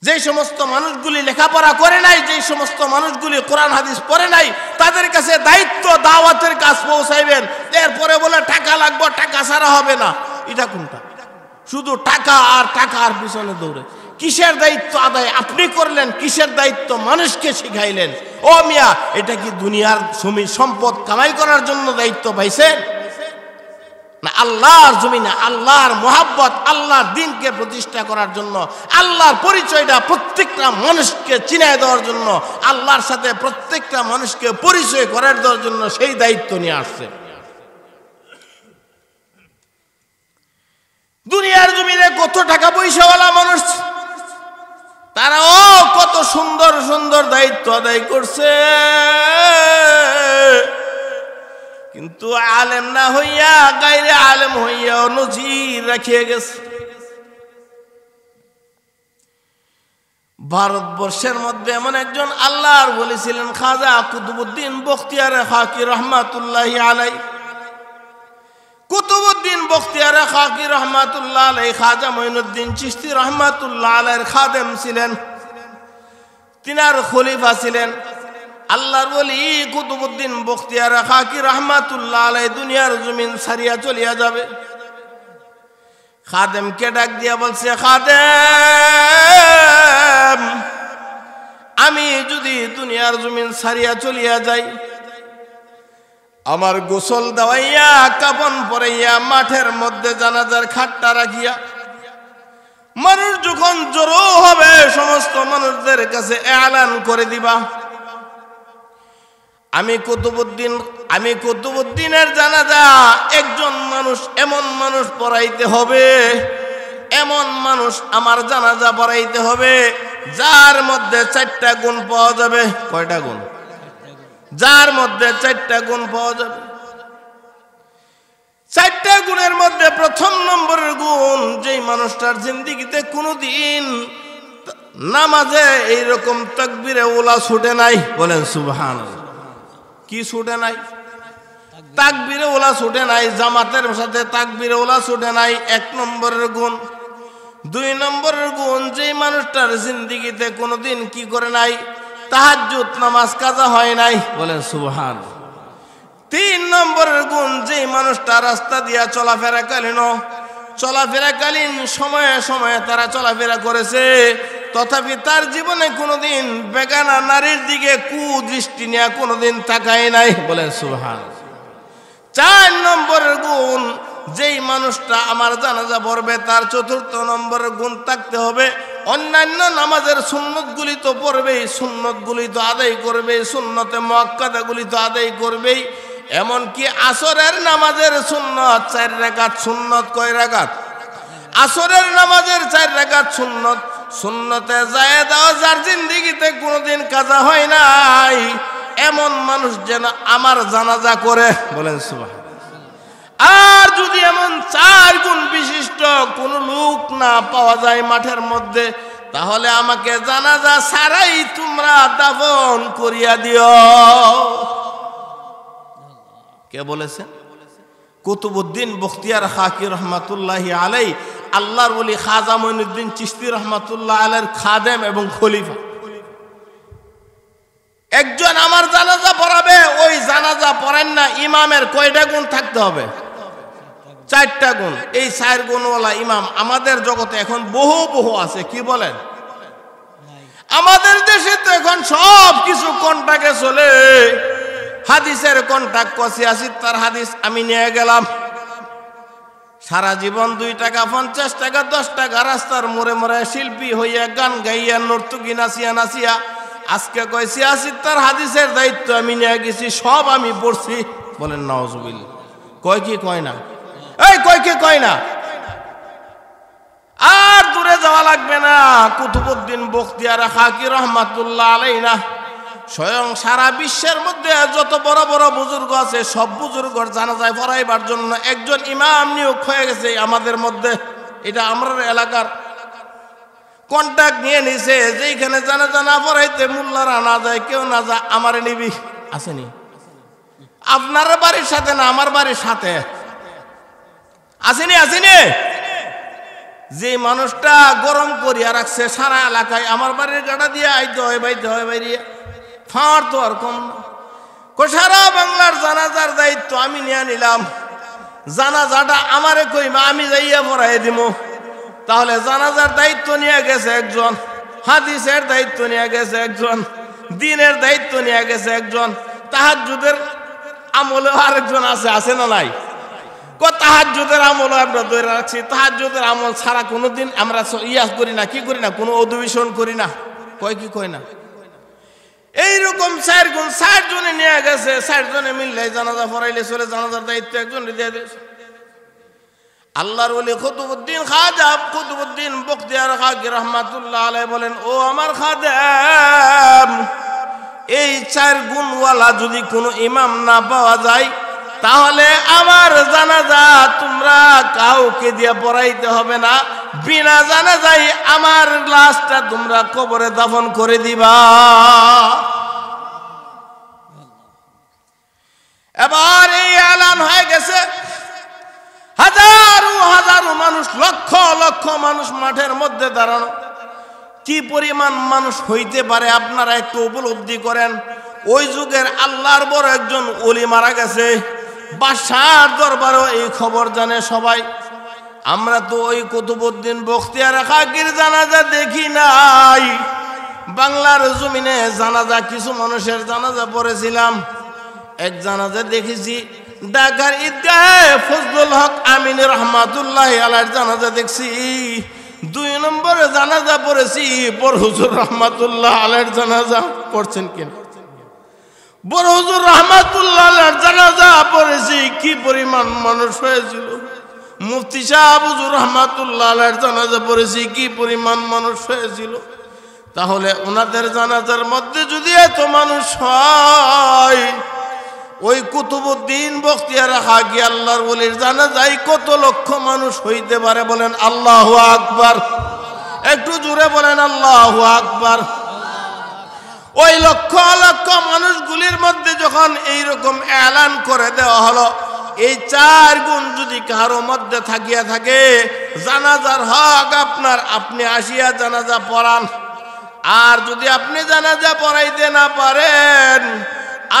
A: যে সমস্ত মানুষগুলি লেখাপড়া করে নাই যে সমস্ত মানুষগুলি কোরআন, হাদিস পড়ে নাই, তাদের কাছে দায়িত্ব, দাওয়াতের কাজ পৌঁছাইবেন। এরপরে বলে, টাকা লাগবে, টাকা ছাড়া হবে না। এটা কোনটা? শুধু টাকা আর টাকার পিছনে দৌড়ে। কিসের দায়িত্ব আদায় আপনি করলেন, কিসের দায়িত্ব মানুষকে শিখাইলেন? ও মিয়া, এটা কি দুনিয়ার জমি সম্পদ কামাই করার জন্য দায়িত্ব পাইছেন না, আল্লাহর জমিনে আল্লাহর মোহাব্বত, আল্লাহর দিনকে প্রতিষ্ঠা করার জন্য, আল্লাহর পরিচয়টা প্রত্যেকটা মানুষকে চিনায় দেওয়ার জন্য, আল্লাহর সাথে প্রত্যেকটা মানুষকে পরিচয় করার দেওয়ার জন্য সেই দায়িত্ব নিয়ে আসছে। দুনিয়ার জমিনে কত টাকা পয়সাওয়ালা মানুষ তারাও কত সুন্দর সুন্দর দায়িত্ব আদায় করছে। কিন্তু আলেম না হইয়া, গাইরে আলেম হইয়া নজির রাখিয়ে গেছে। ভারতবর্ষের মধ্যে এমন একজন আল্লাহর বলেছিলেন খাজা কুতুবুদ্দিন বখতিয়ার খাকি রহমাতুল্লাহ আলাই কুতুবুদ্দিন বখতিয়ার খাকি রহমাতুল্লাহ আলাই খাজা মঈনুদ্দিন চিস্তি রহমাতুল্লাহ আলাইয়ের খাদেম ছিলেন। তিনার খলিফা ছিলেন। আল্লাহর বলি কুতুবুদ্দিন বখতিয়ার খাকি রহমাতুল্লাহ আলাই দুনিয়ার জমিন সারিয়া চলিয়া যাবে। খাদেমকে ডাক দিয়া বলছে, খাদেম, আমি যদি দুনিয়ার জমিন সারিয়া চলিয়া যাই আমার গোসল দেওয়াইয়া, কাপন পরাইয়া, মাঠের মধ্যে জানাজার খাটটা রাখিয়া, মানুষ যখন জড়ো হবে, সমস্ত মানুষদের কাছে এলান করে দিবা। আমি কুতুবুদ্দিন, আমি কুতুবুদ্দিনের জানাজা, একজন মানুষ, এমন মানুষ পড়াইতে হবে, এমন মানুষ আমার জানাজা পড়াইতে হবে, যার মধ্যে চারটা গুণ পাওয়া যাবে। কয়টা গুণ? যার মধ্যে চারটা গুণ পাওয়া যাবে। চারটা গুণের মধ্যে প্রথম নম্বরের গুণ, যেই মানুষটার জিন্দিগিতে কোনোদিন নামাজে এইরকম তকবিরে ওলা ছুটে নাই, বলেন সুবহান কি ছুটে নাই? তাকবিরে ওলা ছুটে নাই, জামাতের সাথে তাকবিরে ওলা ছুটে নাই, এক নম্বরের গুণ। দুই নম্বরের গুণ, যেই মানুষটার জিন্দিগিতে কোনোদিন কি করে নাই? তাহাজ্জুদ নামাজ কাজা হয় নাই। বলেন সুবহান। তিন নম্বরের গুণ যেই মানুষটা রাস্তা দিয়া চলাফেরা কালীন চলাফেরাকালীন সময়ে সময়ে তারা চলাফেরা করেছে। তথাপি তার জীবনে কোনোদিন বেগানা নারীর দিকে কুদৃষ্টি নিয়ে কোনোদিন তাকায় নাই। বলেন সুবহান। চার নম্বরের গুণ যেই মানুষটা আমার জানাজা পড়বে তার চতুর্থ নম্বরের গুণ থাকতে হবে। অন্যান্য নামাজের সুন্নতগুলি তো পড়বেই, সুন্নতগুলি তো আদায় করবে সুন্নতে মক্কাদাগুলি তো আদায় করবেই। এমনকি আসরের নামাজের সুন্নত চার রেখাত সুন্নত কয় রেখাত? আসরের নামাজের চার রেখাত সুন্নত। সুন্নতে যায় দাও যার জিন্দিগিতে কোনোদিন কাজা হয় নাই, এমন মানুষ যেন আমার জানাজা করে। বলেন সুবাহ আর যদি এমন চার গুণ বিশিষ্ট কোন লোক না পাওয়া যায় মাঠের মধ্যে, তাহলে আমাকে জানাজা সারাই তোমরা দাফন করিয়া দিও। কে বলেছেন? কুতুবুদ্দিন বখতিয়ার হাকি রহমাতুল্লাহ আলাই আল্লাহর বলি খাজা মঈনুদ্দিন চিস্তি রহমাতুল্লাহ আলের খাদেম এবং খলিফা। একজন আমার জানাজা পড়াবে, ওই জানাজা পড়েন না, ইমামের কয়টা গুণ থাকতে হবে? চারটা গুণ। এই চার গুণওয়ালা ইমাম আমাদের জগতে এখন বহু বহু আছে, কি বলেন? আমাদের দেশে তো এখন সব কিছু কন্টাকে চলে। হাদিসের কন্টাক্ট কষি আসি তার হাদিস আমি নিয়ে গেলাম। সারা জীবন দুই টাকা, পঞ্চাশ টাকা, দশ টাকা, রাস্তার মোড়ে মোড়ে শিল্পী হইয়া, গান গাইয়া, নর্তুকি নাচিয়া নাচিয়া। আজকে কয় সিয়াসির তার হাদিসের দায়িত্ব আমি নিয়ে গেছি, সব আমি পড়ছি। বলেন নওয়াজবিল কয় কি কয় না? এই, কয় কে, কয় না? আর দূরে যাওয়া লাগবে না। কুতুবুদ্দিন বখতিয়ার হাকি রহমাতুল্লাহ আলাই না স্বয়ং সারা বিশ্বের মধ্যে যত বড় বড় বুজুর্গ আছে, সব বুজুর্গর জানা যায় পড়াইবার জন্য একজন ইমাম নিয়োগ হয়ে গেছে আমাদের মধ্যে। এটা আমার এলাকার কন্ট্যাক্ট নিয়ে নিছে, যেইখানে জানা জানা পড়াইতে মোল্লারা না যায়, কেউ না যায়, আমারে নিবি। আসেনি। আপনার বাড়ির সাথে না, আমার বাড়ির সাথে? আসেনি আসেনি। যে মানুষটা গরম করিয়া রাখছে সারা এলাকায়, আমার বাড়ির গাড়া দিয়ে আইতে হয় বাইতে হয় বাইরিয়া ফাঁড় তো আর কম সারা বাংলার জানাজার দায়িত্ব আমি নিয়ে নিলাম। জানাজাটা আমারে কইমা আমি যাইয়া পড়াই দিব তাহলে জানাজার দায়িত্ব নিয়ে গেছে একজন, হাদিসের দায়িত্ব নিয়ে গেছে একজন, দিনের দায়িত্ব নিয়ে গেছে একজন তাহার যুদের আমলে আরেকজন আছে আছে না নাই? তাহাজ্যদের আমল আমরা ধরে রাখছি। তাহাজ্যদের আমল ছাড়া কোনোদিন আমরা ইয়াস করি না, কি করি না? কোনো অধিবেশন করি না। কয়, কি কয় না? এইরকম চার গুণ ষাট জনে নিয়ে গেছে ষাট জনে মিললে জানাজা ফরাইলে চলে, জানাজার দায়িত্ব একজন দিয়ে দিয়েছে। আল্লাহর ওলি কুতুবুদ্দিন খাজা কুতুবুদ্দিন বখতিয়ার খাকি রহমাতুল্লাহ আলাই বলেন, ও আমার খাদেম, এই চার গুণওয়ালা যদি কোনো ইমাম না পাওয়া যায় তাহলে আমার জানাজা তোমরা কাউকে দিয়ে পড়াইতে হবে না। বিনা জানাজাই আমার লাশটা তোমরা কবরে দাফন করে দিবা। এবার এই এলান হয়ে গেছে। হাজারো হাজারো মানুষ, লক্ষ লক্ষ মানুষ মাঠের মধ্যে দাঁড়ানো। কি পরিমাণ মানুষ হইতে পারে আপনারা একটু উপলব্ধি করেন? ওই যুগের আল্লাহর বড় একজন অলি মারা গেছে। বাসার দরবারও এই খবর জানে সবাই। আমরা তো ওই কুতুবুদ্দিন বখতিয়ার খাকির জানাজা দেখি নাই। বাংলার জমিনে জানাজা, কিছু মানুষের জানাজা পড়েছিলাম। এক জানাজা দেখেছি, ঢাকার ঈদগাহে ফজলুল হক আমিন রহমাতুল্লাহ আলার জানাজা দেখছি। দুই নম্বরে জানাজা পড়েছি, বড় হুজুর রহমাতুল্লাহ আলার জানাজা পড়ছেন কেন? বড় হুজুর রহমাতুল্লাহ জানাজা পড়েছি, কি পরিমাণ মানুষ হয়েছিল। মুফতি সাহেব হুজুর রহমাতুল্লাহ জানাজা পড়েছি, কি পরিমাণ মানুষ হয়েছিল। তাহলে ওনাদের জানাজার মধ্যে যদি এত মানুষ হয়, ওই কুতুবুদ্দিন বখতিয়ার হাগি আল্লাহর বলির জানা যায় কত লক্ষ মানুষ হইতে পারে বলেন আল্লাহ আকবার। একটু জুড়ে বলেন আল্লাহ আকবার। ওই লক্ষ লক্ষ মানুষগুলির মধ্যে যখন এইরকম এলান করে দেওয়া হলো, এই চার গুণ যদি কারও মধ্যে থাকিয়া থাকে, জানাজার হক আপনার, আপনি আসিয়া জানাজা পড়ান। আর যদি আপনি জানাজা পড়াইতে না পারেন,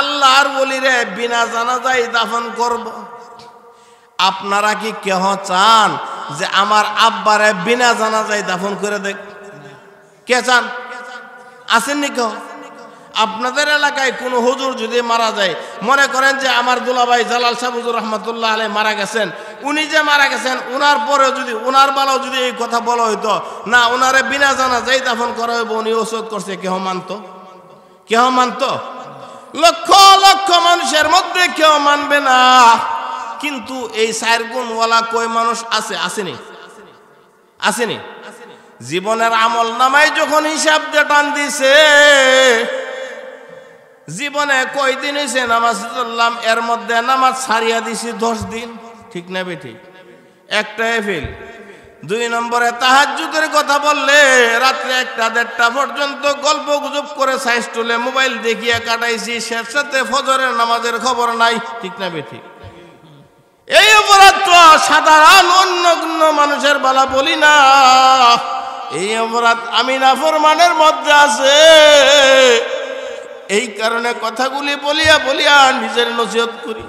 A: আল্লাহর বলিরে বিনা জানাজাই দাফন করব। আপনারা কি কেহ চান যে আমার আব্বারে বিনা জানাজাই দাফন করে দেখ? কে চান? আসেননি কেহ আপনাদের এলাকায় কোনো হুজুর যদি মারা যায় মনে করেন যে আমার দুলাভাই জালাল সাহ হুজুর রহমতুল্লাহ আলাই মারা গেছেন উনি যে মারা গেছেন ওনার পরে যদি উনার বেলাও যদি এই কথা বলা হইতো না ওনারে বিনা জানা যাই দাফন করা হইব উনি ওষুধ করছে কেহ মানত? কেহ মানত? লক্ষ লক্ষ মানুষের মধ্যে কেউ মানবে না। কিন্তু এই চার গুণওয়ালা কই মানুষ আছে আসেনি? আসেনি? জীবনের আমল নামাই যখন হিসাব দিয়ে টান দিছে জীবনে কয়দিন হয়েছে নামাজ চললাম এর মধ্যে নামাজ ছাড়িয়া দিছি দশ দিন। ঠিক না বে ঠিক একটা এফিল। দুই নম্বরে তাহাজুদের কথা বললে, রাত্রে একটা দেড়টা পর্যন্ত গল্প গুজব করে সাইজ তুলে মোবাইল দেখিয়া কাটাইছি শেষ সাথে ফজরের নামাজের খবর নাই। ঠিক না বে ঠিক এই অপরাধ তো সাধারণ অন্য অন্য মানুষের বেলা বলি না। এই অপরাধ আমি নাফরমানের মধ্যে আছে। এই কারণে কথাগুলি বলিয়া বলিয়া নিজের নসিহত করি।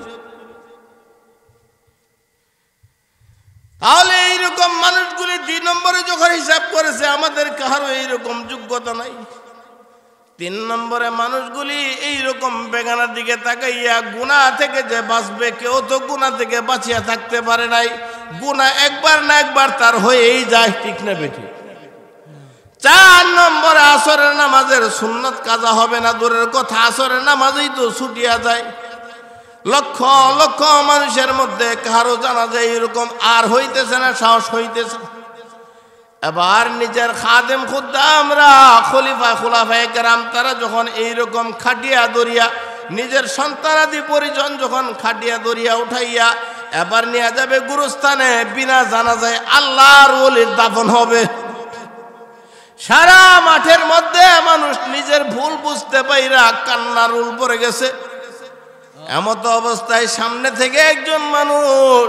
A: তাহলে এইরকম মানুষগুলি দুই নম্বরে যখন হিসাব করেছে আমাদের কারও এইরকম যোগ্যতা নাই। তিন নম্বরে মানুষগুলি এইরকম বেগানার দিকে তাকাইয়া গুণা থেকে যে বাঁচবে, কেউ তো গুণা থেকে বাঁচিয়া থাকতে পারে নাই। গুণা একবার না একবার তার হয়েই যায়, ঠিক না বেঠিক। চার নম্বরে আসরের নামাজের সুন্নত কাজা হবে না, দূরের কথা, আসরের নামাজেই তো ছুটিয়া যায়। লক্ষ লক্ষ মানুষের মধ্যে কারও জানা যায় এরকম আর হইতেছে না, সাহস হইতেছে এবার নিজের খাদেম খুদ্দামরা খলিফা, খোলাফায় কেরাম, তারা যখন এইরকম খাটিয়া দরিয়া, নিজের সন্তানাদি পরিজন যখন খাটিয়া দরিয়া উঠাইয়া, এবার নিয়ে যাবে গুরুস্থানে, বিনা জানা যায় আল্লাহর ওলির দাফন হবে। সারা মাঠের মধ্যে মানুষ নিজের ভুল বুঝতে পাইরা কান্নার উল পড়ে গেছে। এমত অবস্থায় সামনে থেকে একজন মানুষ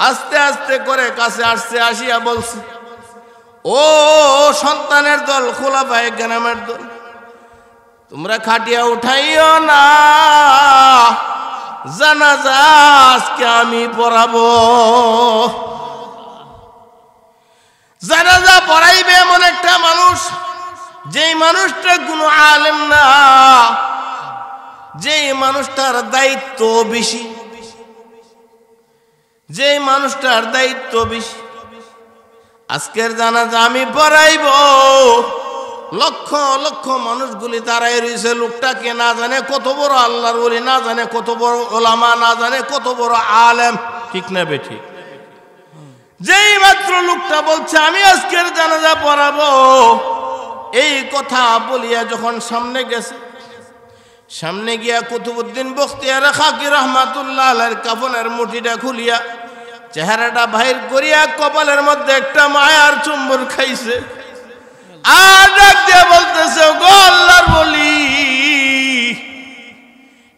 A: আস্তে আস্তে করে কাছে আসছে, আসিয়া বলছে, ও, সন্তানের দল খোলা পায় গ্রামের দল, তোমরা খাটিয়া উঠাইও না। জানাজা আজকে আমি পড়াবো। জানাজা পড়াইবে এমন একটা মানুষ, যেই মানুষটা কোনো আলেম না, যেই মানুষটার দায়িত্ব বেশি যে মানুষটার দায়িত্ব বেশি। আজকের জানা জানাজা আমি পড়াইব, লক্ষ লক্ষ মানুষগুলি দাঁড়াই রয়েছে, লোকটাকে না জানে কত বড় আল্লাহর বলি না জানে কত বড় ওলামা, না জানে কত বড় আলেম, ঠিক না বে ঠিক? যেই মাত্র লোকটা বলছে, আমি আজকের জানাজা পড়াবো। এই কথা বলিয়া যখন সামনে গেছে, সামনে গিয়া কুতুবুদ্দিন বখতিয়ার খাকি রহমাতুল্লাহ আলের কাফনের মুঠিটা খুলিয়া চেহারাটা বাহির করিয়া কপালের মধ্যে একটা মায়ার চুম্বর খাইছে। আর ডাক দিয়ে বলতেছে গো আল্লাহর বলি,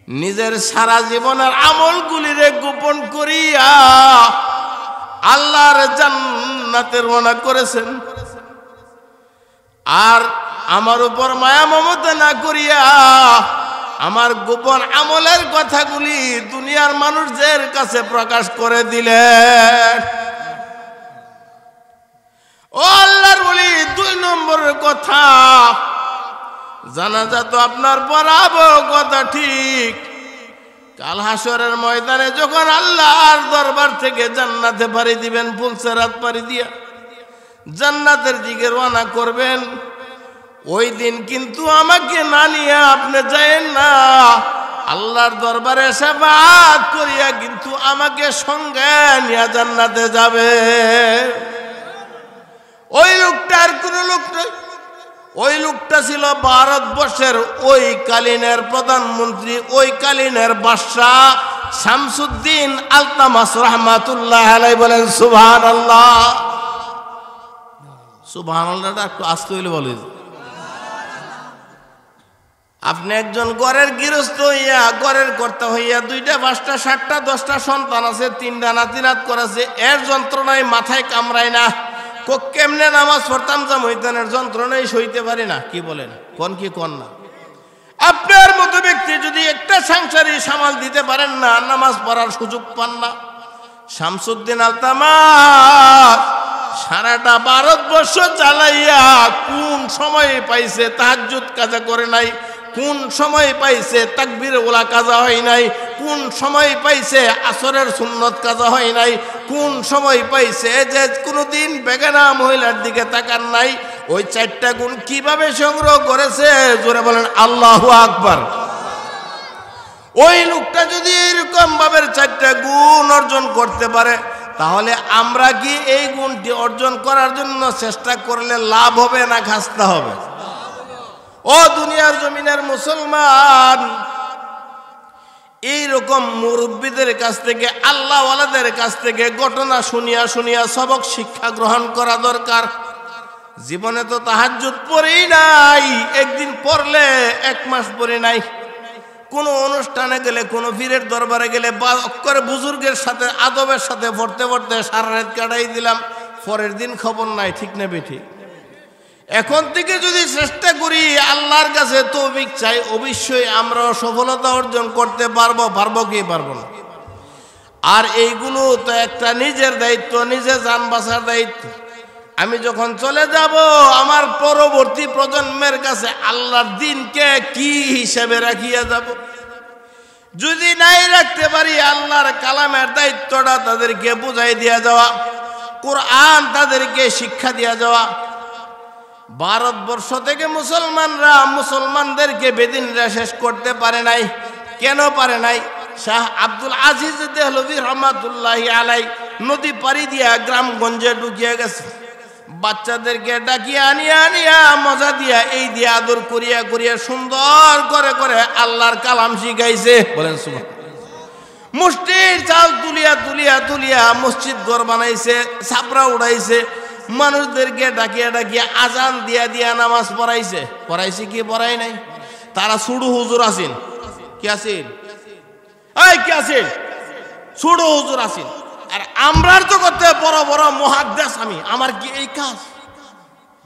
A: নিজের সারা জীবনের আমলগুলিরে গোপন করিয়া আল্লাহর জান্নাতের রওনা করেছেন। আর আমার উপর মায়া মমতা না করিয়া আমার গোপন আমলের কথাগুলি দুনিয়ার মানুষদের কাছে প্রকাশ করে দিলেন। ও আল্লাহর বলি দুই নম্বরের কথা, জানাজা তো আপনার পড়াবো কথা ঠিক। কাল হাসরের ময়দানে যখন আল্লাহর দরবার থেকে জান্নাতে পারি দিবেন, ফুলসেরাত পারি দিয়া জান্নাতের দিকে রওনা করবেন, ওই দিন কিন্তু আমাকে না নিয়ে আপনি যায়েন না। আল্লাহর দরবারে সেবাত করিয়া কিন্তু আমাকে সঙ্গে নিয়ে জান্নাতে যাবে। ওই লোকটার কোনো লোক নয় ওই লোকটা ছিল ভারতবর্ষের ওই কালীনের প্রধানমন্ত্রী, ওই কালীনের বাদশাহ শামসুদ্দিন আলতামাস রহমাতুল্লাহ আলাই বলেন সুবহান আল্লাহ সুবহান আল্লাহটা একটু আসতে হইলে বলে আপনি একজন গড়ের গৃহস্থ হইয়া, গড়ের কর্তা হইয়া দুইটা, পাঁচটা, সাতটা, দশটা সন্তান আছে, তিনটা নাতিনাত করেছে, এর যন্ত্রণায় মাথায় কামড়ায় না। কেমনে নামাজ পড়তাম যা মৈদানের যন্ত্রণায় সইতে পারি না? কি বলেন? কোন কি, কোন না? আপনার মতো ব্যক্তি যদি একটা সংসারই সামাল দিতে পারেন না, নামাজ পড়ার সুযোগ পান না। শামসুদ্দিন আলতামাস সারাটা ভারতবর্ষ চালাইয়া কোন সময়ে পাইছে তাহাজুদ কাজা করে নাই, কোন সময় পাইছে তাকবির ওলা কাজা হয় নাই কোন সময় পাইছে আসরের সুন্নত কাজা হয় নাই? কোন সময় পাইছে যে কোনোদিন বেগানা মহিলার দিকে তাকান নাই? ওই চারটা গুণ কীভাবে সংগ্রহ করেছে? জোরে বলেন, আল্লাহ আকবার। ওই লোকটা যদি এরকম ভাবের চারটা গুণ অর্জন করতে পারে, তাহলে আমরা কি এই গুণটি অর্জন করার জন্য চেষ্টা করলে লাভ হবে না খাস্তা হবে? ও দুনিয়ার জমিনের মুসলমান এইরকম মুরব্বীদের কাছ থেকে, আল্লাহওয়ালাদের কাছ থেকে ঘটনা শুনিয়া শুনিয়া সবক শিক্ষা গ্রহণ করা দরকার। জীবনে তো তাহার তাহাজুদ পড়েই নাই, একদিন পড়লে এক মাস পরে নাই। কোনো অনুষ্ঠানে গেলে, কোনো পীরের দরবারে গেলে বা অক্ষরে বুজুর্গের সাথে, আদবের সাথে পড়তে পড়তে সারা রাত কাটাই দিলাম। পরের দিন খবর নাই, ঠিক নেবে ঠিক এখন থেকে যদি চেষ্টা করি, আল্লাহর কাছে তৌফিক চাই, অবশ্যই আমরা সফলতা অর্জন করতে পারব পারব কি পারব না? আর এইগুলো তো একটা নিজের দায়িত্ব, নিজে যান বাঁচার দায়িত্ব। আমি যখন চলে যাব, আমার পরবর্তী প্রজন্মের কাছে আল্লাহর দিনকে কি হিসেবে রাখিয়া যাব? যদি নাই রাখতে পারি, আল্লাহর কালামের দায়িত্বটা তাদেরকে বুঝাই দিয়া যাওয়া, কোরআন তাদেরকে শিক্ষা দিয়া যাওয়া ভারতবর্ষ থেকে মুসলমানরা মুসলমানদেরকে বেদিনরা শেষ করতে পারে নাই। কেন পারে নাই? শাহ আব্দুল আজিজ দেহলবি রহমাতুল্লাহ আলাই নদী পাড়ি দিয়া গ্রামগঞ্জে ঢুকিয়ে গেছে। বাচ্চাদেরকে ডাকিয়ে আনিয়া আনিয়া মজা দিয়া এই দিয়া আদর করিয়া করিয়া সুন্দর করে করে আল্লাহর কালাম শিখাইছে। বলেন সুমান মুষ্টির চাল তুলিয়া তুলিয়া তুলিয়া মসজিদ ঘর বানাইছে ছাপড়া উড়াইছে। মানুষদেরকে ডাকিয়া ডাকিয়া আজান দিয়া দিয়া নামাজ পড়াইছে। পড়াইছে কি? পড়াই নাই। তারা সুড়ু হুজুর আসিন কি আসিন এই, কি আসিন সুড়ু হুজুর আসিন আর আমরার তো করতে বড় বড় মহাদ্দেশ আমি। আমার কি এই কাজ?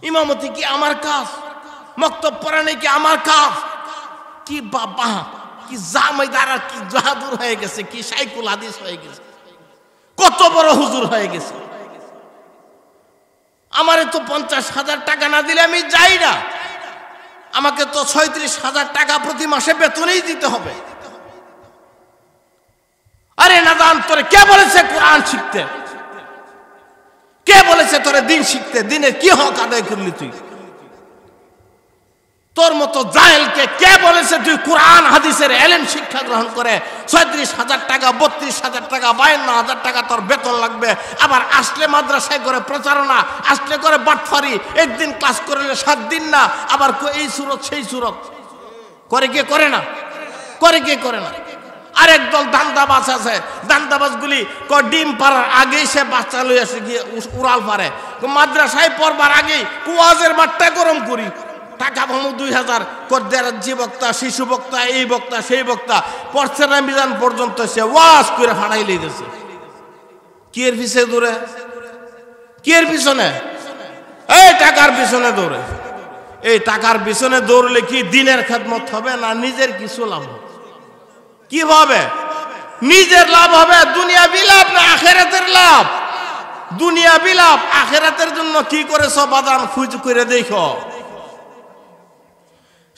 A: ইমামতি কি আমার কাজ? মক্তব পড়ানি কি আমার কাজ? কি বাবা, কি জামাইদার কি জাহাদুর হয়ে গেছে, কি সাইকুল হাদিস হয়ে গেছে। কত বড় হুজুর হয়ে গেছে। আমারে তো পঞ্চাশ হাজার টাকা না দিলে আমি যাই না। আমাকে তো ছয়ত্রিশ হাজার টাকা প্রতি মাসে বেতনেই দিতে হবে। আরে না দান তোরে কে বলেছে কোরআন শিখতে? কে বলেছে তোরে দিন শিখতে? দিনে কি হক আদায় করলি তুই? তোর মতো জাহেলকে কে বলেছে তুই কোরআন, হাদিসের এলেম শিক্ষা গ্রহণ করে? ছয়ত্রিশ হাজার টাকা, বত্রিশ হাজার টাকা, বায়ান্ন হাজার টাকা তোর বেতন লাগবে। আবার আসলে মাদ্রাসায় করে প্রচারণা, আসলে করে বাটফারি, একদিন ক্লাস করলে সাত দিন না, আবার এই সুরত, সেই সুরত। করে কে করে না? করে কে করে না? আরেক দল দান্দাবাজ আছে। দান্দাবাজগুলি ক ডিম পাড়ার আগেই সে বাচ্চা লই আসে গিয়ে উড়াল পারে। মাদ্রাসায় পড়বার আগেই কুয়াজের মাঠটা গরম করি। টাকা ভামু দুই হাজার যে বক্তা, শিশু বক্তা, এই বক্তা, সেই বক্তা পড়ছে না মিজান পর্যন্ত সে ওয়াজ করে ফাটাই লিখেছে কি এর পিছিয়ে দৌড়ে? পিছনে? এই টাকার পিছনে দৌড়ে। এই টাকার পিছনে দৌড়লে কি দিনের খেদমত হবে না নিজের কিছু লাভ হবে? কি হবে? নিজের লাভ হবে দুনিয়া বিলাপ না আখেরাতের লাভ? দুনিয়া বিলাপ আখেরাতের জন্য কি করেছ বাদান খুঁজ করে দেখো।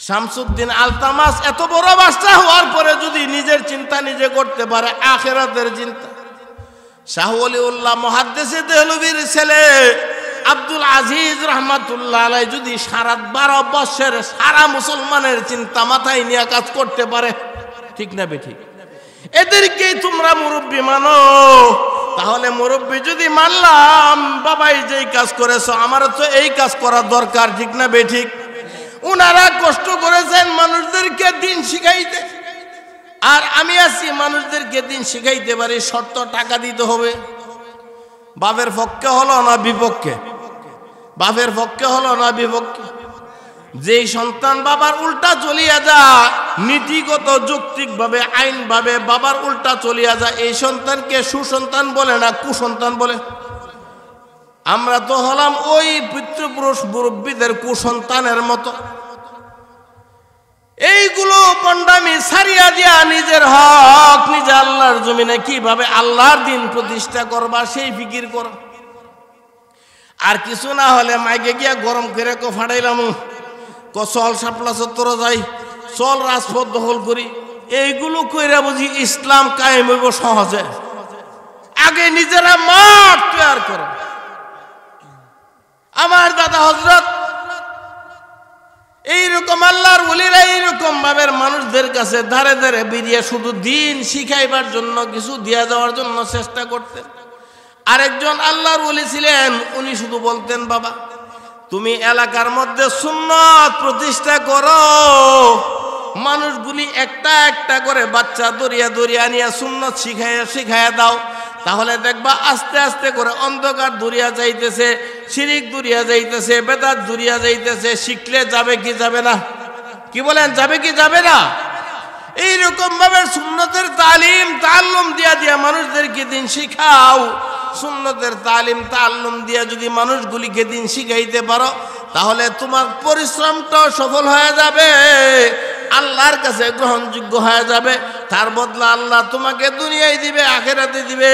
A: শামসুদ্দিন আলতামাস এত বড় বাচ্চা হওয়ার পরে যদি নিজের চিন্তা নিজে করতে পারে, আখেরাতের চিন্তা। শাহ উল্লাহ মহাদ্দেশে দেহলবির ছেলে আব্দুল আজিজ রহমাতুল্লাহ আলাই যদি সারা বারো বৎসরের সারা মুসলমানের চিন্তা মাথায় নিয়ে কাজ করতে পারে, ঠিক না বেঠিক? এদেরকে তোমরা মুরব্বী মানো। তাহলে মুরব্বী যদি মানলাম, বাবাই যেই কাজ করেছ আমার তো এই কাজ করা দরকার ঠিক না বেঠিক? উনারা কষ্ট করেছেন মানুষদেরকে দিন শিখাইতে। আর আমি আছি, মানুষদেরকে দিন শিখাইতে পারি, শর্ত টাকা দিতে হবে। বাপের পক্ষে হলো না বিপক্ষে? বাপের পক্ষে হলো না বিপক্ষে? যেই সন্তান বাবার উল্টা চলিয়া যায়, নীতিগত, যৌক্তিকভাবে, আইনভাবে বাবার উল্টা চলিয়া যায়, এই সন্তানকে সুসন্তান বলে না কুসন্তান বলে? আমরা তো হলাম ওই পিতৃপুরুষ মুরব্বীদের কুসন্তানের মতো। এইগুলো পন্ডামি সারিয়া দিয়া নিজের হক নিজে আল্লাহর জমিনে কীভাবে আল্লাহর দিন প্রতিষ্ঠা করবা, সেই ফিকির কর। আর কিছু না হলে মাইকে গিয়া গরম করে কো ফাটাইলাম ক চল সাপলা চত্বর যাই, চল রাজপথ দখল করি। এইগুলো কইরা বুঝি ইসলাম কায়েম হইব সহজে। আগে নিজেরা মাঠ তৈরি করো। আমার দাদা হজরত, এইরকম আল্লাহর বলিরা এইরকম ভাবের মানুষদের কাছে ধারে ধারে বেরিয়ে শুধু দিন শিখাইবার জন্য, কিছু দিয়া যাওয়ার জন্য চেষ্টা করতেন। আরেকজন আল্লাহর বলি ছিলেন, উনি শুধু বলতেন, বাবা, তুমি এলাকার মধ্যে সুন্নত প্রতিষ্ঠা করো। মানুষগুলি একটা একটা করে বাচ্চা দরিয়া দরিয়া নিয়ে সুন্নত শিখাইয়া শিখাইয়া দাও। তাহলে দেখবা আস্তে আস্তে করে অন্ধকার দূরিয়া যাইতেছে, শিরিক দূরিয়া যাইতেছে, বেদাত দূরিয়া যাইতেছে, শিখলে যাবে কি যাবে না? কি বলেন, যাবে কি যাবে না? এইরকম ভাবে সুন্নতের তালিম, তাল্লুম দিয়া দিয়া মানুষদেরকে দিন শিখাও। সুন্নতের তালিম, তাল্লুম দিয়া যদি মানুষগুলিকে দিন শিখাইতে পারো, তাহলে তোমার পরিশ্রমটাও সফল হয়ে যাবে, আল্লাহর কাছে গ্রহণযোগ্য হয়ে যাবে। তার বদলা আল্লাহ তোমাকে দুনিয়ায় দিবে, আখেরাতে দিবে।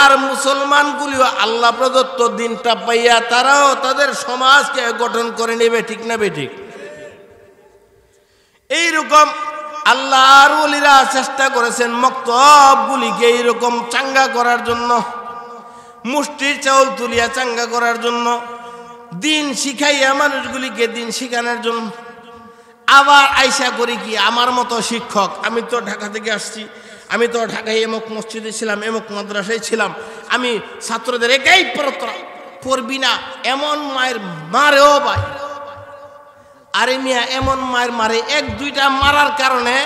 A: আর মুসলমানগুলিও আল্লাহ প্রদত্ত দিনটা পাইয়া তারাও তাদের সমাজকে গঠন করে নেবে, ঠিক না ঠিক? এইরকম আল্লাহ আর ওলিরা চেষ্টা করেছেন মক্তবগুলিকে এইরকম চাঙ্গা করার জন্য, মুষ্টির চাউল তুলিয়া চাঙ্গা করার জন্য, দিন শিখাইয়া মানুষগুলিকে দিন শিখানোর জন্য। আবার আইসা করি কি আমার মতো শিক্ষক, আমি তো ঢাকা থেকে আসছি, আমি তো ঢাকায় এমক মসজিদে ছিলাম, এমক মাদ্রাসায় ছিলাম, আমি ছাত্রদের একাই পড়বি না, এমন মায়ের মারেও ভাই। আরে মিয়া, এমন মায়ের মারে এক দুইটা মারার কারণে,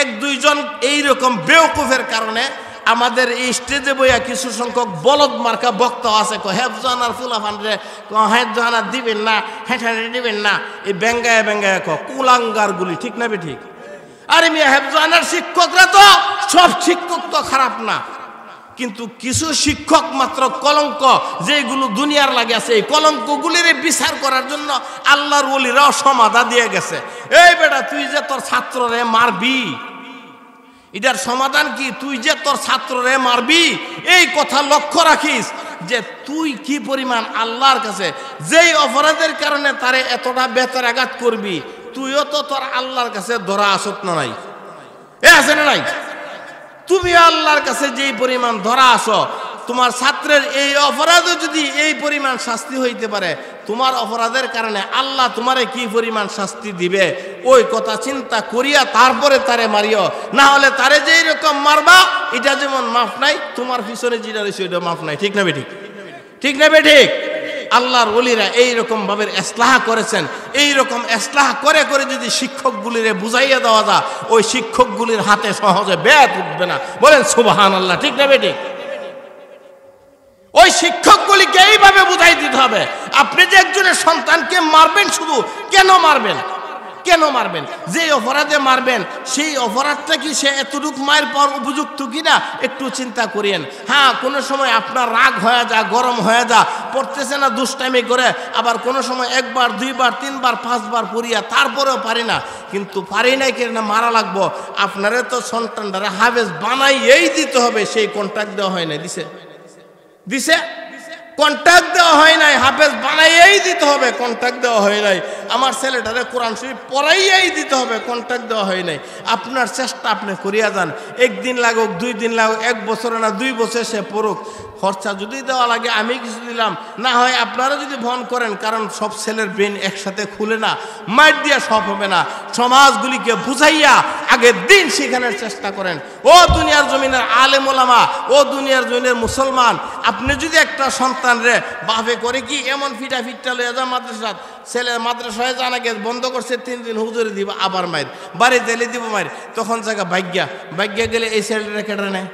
A: এক দুইজন এইরকম বেওকুফের কারণে আমাদের এই স্টেজে বইয়া কিছু সংখ্যক বলদ মার্কা বক্তা আছে হেফজান আর ফুলাফান রে। হেফজান আর দিবেন না। হেঁটানি দিবেন না। এই বেঙ্গায় বেঙ্গায় ক কুলাঙ্গার গুলি, ঠিক না ঠিক? আরে মিয়া হেফজানের শিক্ষকরা তো, সব শিক্ষক তো খারাপ না। কিন্তু কিছু শিক্ষক মাত্র কলঙ্ক যেগুলো দুনিয়ার লাগে আছে, এই কলঙ্কগুলির বিচার করার জন্য আল্লাহর ওলিরাও সমাধা দিয়ে গেছে। এই বেটা, তুই যে তোর ছাত্ররে মারবি? এটার সমাধান কি? তুই যে তোর ছাত্ররে মারবি, এই কথা লক্ষ্য রাখিস যে তুই কি পরিমাণ আল্লাহর কাছে, যেই অপরাধের কারণে তারে এতটা বেতার আঘাত করবি, তুইও তো তোর আল্লাহর কাছে ধরা আসত না নাই। এ আছে না নাই? তুমি আল্লাহর কাছে যেই পরিমাণ ধরা আসো তোমার ছাত্রের এই অপরাধও যদি এই পরিমাণ শাস্তি হইতে পারে, তোমার অপরাধের কারণে আল্লাহ তোমারে কি পরিমাণ শাস্তি দিবে? ওই কথা চিন্তা করিয়া তারপরে তারে মারিও। না হলে তারে যে রকম মারবা, এটা যেমন মাফ নাই, তোমার পিছনে যেটা রয়েছে ওইটা মাফ নাই। ঠিক না বে ঠিক না বে ঠিক আল্লাহর ওলিরা এইরকম ভাবে এসলাহ করেছেন। এই রকম এসলাহ করে করে যদি শিক্ষকগুলিরে বুঝাইয়া দেওয়া যায়, ওই শিক্ষকগুলির হাতে সহজে ব্যাত উঠবে না। বলেন সুবাহান আল্লাহ ঠিক না বেটি ওই শিক্ষকগুলিকে এইভাবে বুঝাই দিতে হবে। আপনি যে একজনের সন্তানকে মারবেন শুধু, কেন মারবেন? কেন মারবেন? যে অপরাধে মারবেন, সেই অপরাধটা কি সে এতটুক মায়ের পর উপযুক্ত কিনা? একটু চিন্তা করিয়েন। হ্যাঁ কোনো সময় আপনার রাগ হয়ে যা, গরম হয়ে যা, পড়তেছে না দুষ্টামি করে, আবার কোনো সময় একবার, দুইবার, তিনবার, পাঁচবার পড়িয়া তারপরেও পারি না। কিন্তু পারি নাই না মারা লাগবো? আপনারে তো সন্তানটারে হাফেজ বানাইয়েই দিতে হবে, সেই কন্ট্রাক্ট দেওয়া হয় না দিছে? দিছে কন্ট্যাক্ট দেওয়া হয় নাই, হাফেজ বানাইয়াই দিতে হবে কন্ট্যাক্ট দেওয়া হয় নাই। আমার ছেলেটারে কোরআন শরীফ পড়াইয়াই দিতে হবে কন্ট্যাক্ট দেওয়া হয় নাই। আপনার চেষ্টা আপনি করিয়া যান। একদিন লাগুক, দুই দিন লাগুক, এক বছরে না, দুই বছর সে পড়ুক। খরচা যদি দেওয়া লাগে, আমি কিছু দিলাম। না হয় আপনারা যদি ভন করেন, কারণ সব ছেলের ব্রেন একসাথে খুলে না মাইট দিয়া সব হবে না। সমাজগুলিকে বুঝাইয়া আগের দিন শেখানোর চেষ্টা করেন। ও দুনিয়ার জমিনের আলেম ওলামা, ও দুনিয়ার জমিনের মুসলমান, আপনি যদি একটা সন্তান রে, বাপে করে কি এমন ফিটা ফিটটা লয়ে যা মাদ্রাসা ছেলে মাদ্রাসায় জানা গেছে বন্ধ করছে, তিন দিন হুজুরে দিব, আবার মায়ের বাড়ি জেলে দিব মায়ের তখন জায়গা ভাগ্যা। ভাগ্যা গেলে এই ছেলেটারে কেটে নেয়?